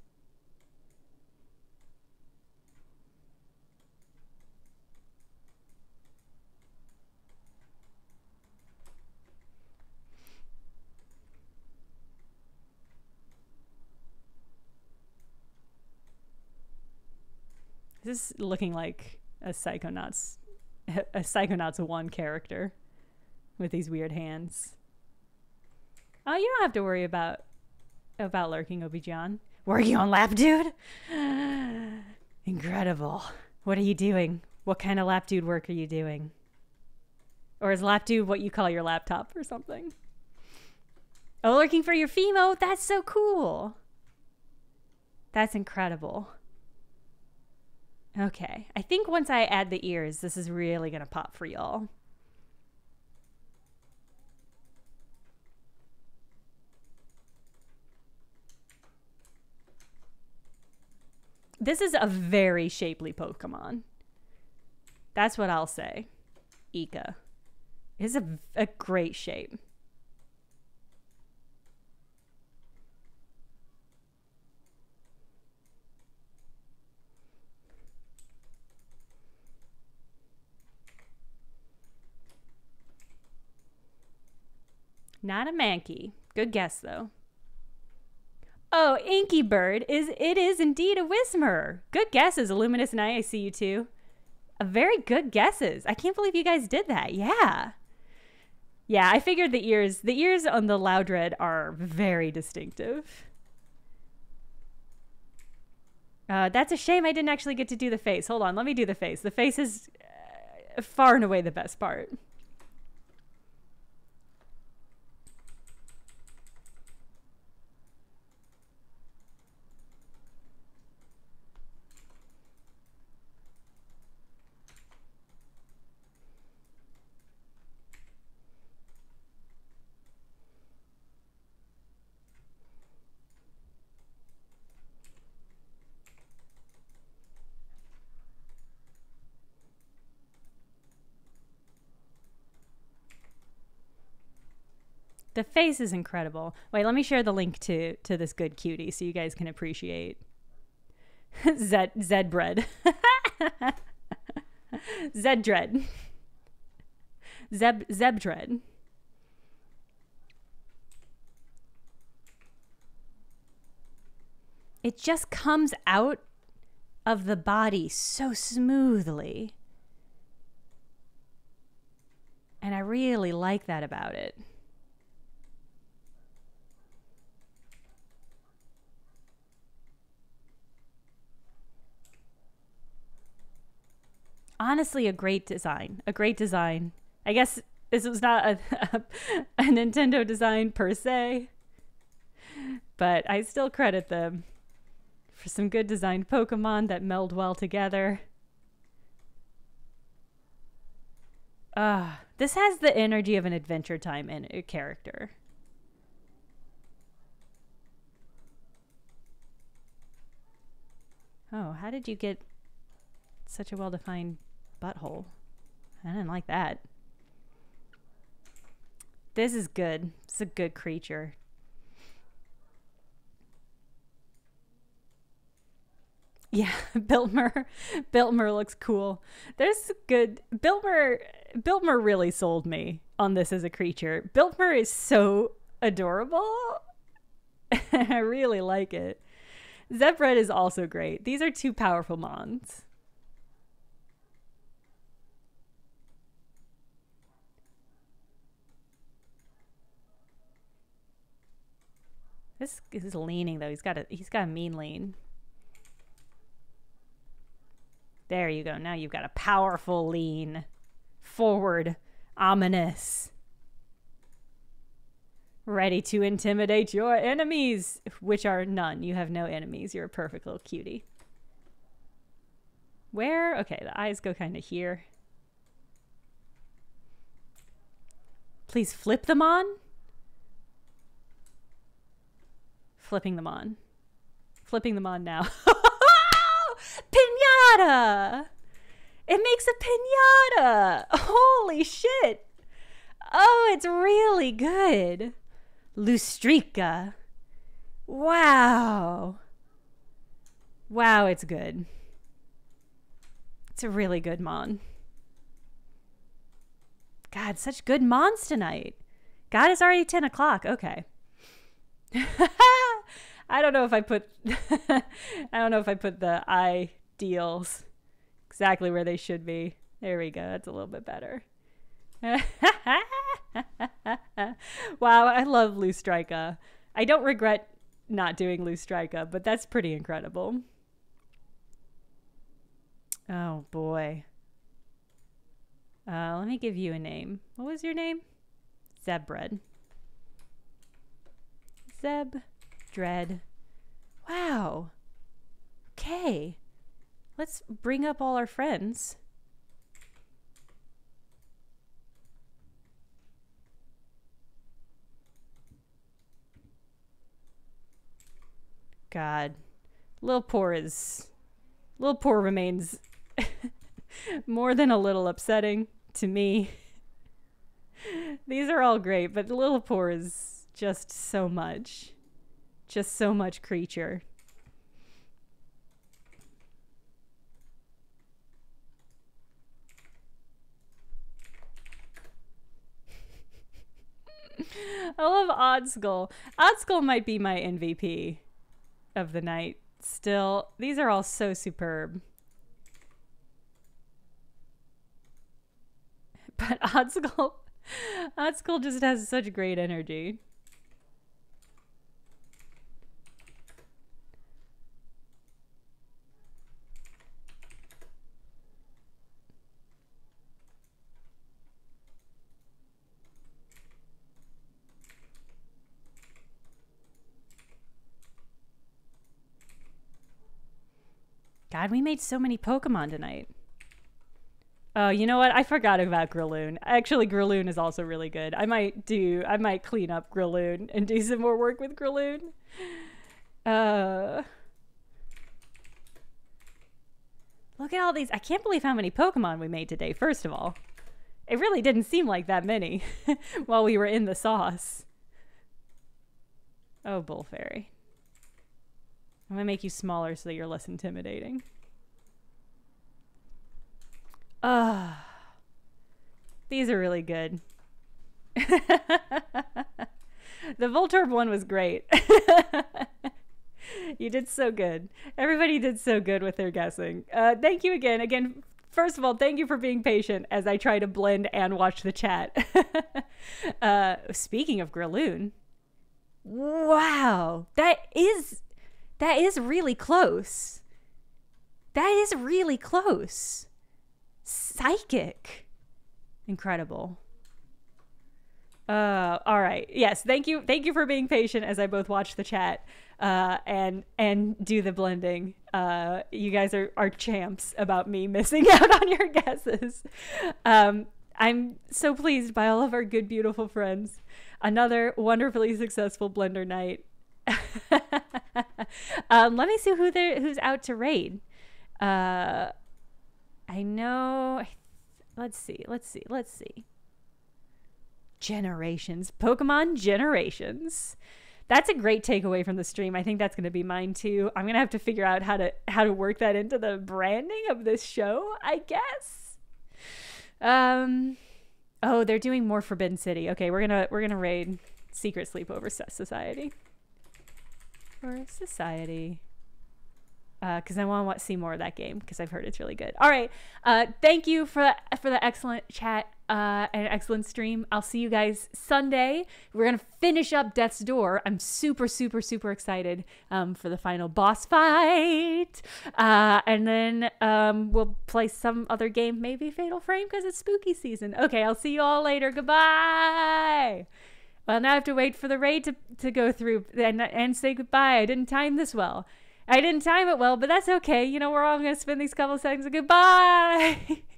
This is looking like a Psychonauts, a Psychonauts 1 character with these weird hands. Oh, you don't have to worry about about lurking, Obi-Jan. Working on lap dude? Incredible. What are you doing? What kind of lap dude work are you doing? Or is lap dude what you call your laptop or something? Oh, lurking for your Femo? That's so cool. That's incredible. Okay. I think once I add the ears, this is really going to pop for y'all. This is a very shapely Pokemon. That's what I'll say. Ika is a, a great shape. Not a Mankey. Good guess though. Oh, Inky Bird is it is indeed a Whismur. Good guesses, Illuminous Knight, I see you too. A very good guesses. I can't believe you guys did that. Yeah. Yeah, I figured the ears the ears on the Loudred are very distinctive. Uh, that's a shame I didn't actually get to do the face. Hold on, let me do the face. The face is uh, far and away the best part. The face is incredible. Wait, let me share the link to to this good cutie so you guys can appreciate Zed Zed bread. Zed dread. Zeb Zeb dread. It just comes out of the body so smoothly. And I really like that about it. Honestly a great design. A great design. I guess this was not a, a, a, Nintendo design per se, but I still credit them for some good designed Pokemon that meld well together. Ah, uh, this has the energy of an Adventure Time in a character. Oh, how did you get such a well defined butthole. I didn't like that. This is good. It's a good creature. Yeah, Biltmer. Biltmer looks cool. There's good Biltmer Biltmer really sold me on this as a creature. Biltmer is so adorable. I really like it. Zebred is also great. These are two powerful mons. This is leaning though. He's got a he's got a mean lean. There you go. Now you've got a powerful lean. Forward, ominous. Ready to intimidate your enemies, which are none. You have no enemies. You're a perfect little cutie. Where? Okay, the eyes go kind of here. Please flip them on. Flipping them on. Flipping them on now. pinata! It makes a pinata! Holy shit! Oh, it's really good. Lustrica. Wow. Wow, it's good. It's a really good mon. God, such good mons tonight. God, it's already 10 o'clock. Okay. I don't know if I put I don't know if I put the ideals exactly where they should be. There we go. That's a little bit better. wow, I love Lustrika. I don't regret not doing Lustrika, but that's pretty incredible. Oh boy. Uh, let me give you a name. What was your name? Zebred. Zeb Dread. Wow. Okay. Let's bring up all our friends. God. Lil Poor is. Lil Poor remains more than a little upsetting to me. These are all great, but Lil Poor is just so much. Just so much creature. I love Oddskull. Oddskull might be my MVP of the night. Still, these are all so superb. But Oddskull, Oddskull just has such great energy. God, we made so many Pokemon tonight. Oh, you know what? I forgot about Grilloon. Actually, Grilloon is also really good. I might do, I might clean up Grilloon and do some more work with Grilloon. Uh, look at all these. I can't believe how many Pokemon we made today, first of all. It really didn't seem like that many while we were in the sauce. Oh, Bull Fairy. I'm gonna make you smaller so that you're less intimidating. Uh, these are really good. the Voltorb one was great. you did so good. Everybody did so good with their guessing. Uh, thank you again. Again, first of all, thank you for being patient as I try to blend and watch the chat. uh, speaking of Grilloon, wow, that is that is really close. That is really close. Psychic. Incredible. Uh, all right. Yes. Thank you. Thank you for being patient as I both watch the chat uh, and and do the blending. Uh, you guys are are champs about me missing out on your guesses. Um, I'm so pleased by all of our good, beautiful friends. Another wonderfully successful blender night. um, let me see who there who's out to raid. Uh, I know. Let's see. Let's see. Let's see. Generations. Pokemon Generations. That's a great takeaway from the stream. I think that's going to be mine too. I'm going to have to figure out how to how to work that into the branding of this show, I guess. Um Oh, they're doing more Forbidden City. Okay, we're going to we're going to raid Secret Sleepover Society. For society because uh, I want to see more of that game because I've heard it's really good. All right, uh, thank you for for the excellent chat uh, and excellent stream. I'll see you guys Sunday. We're gonna finish up Death's Door. I'm super super super excited um, for the final boss fight, uh, and then um, we'll play some other game, maybe Fatal Frame because it's spooky season. Okay, I'll see you all later. Goodbye. Well, now I have to wait for the raid to, to go through and, and say goodbye. I didn't time this well. I didn't time it well, but that's okay. You know, we're all going to spend these couple seconds. Goodbye.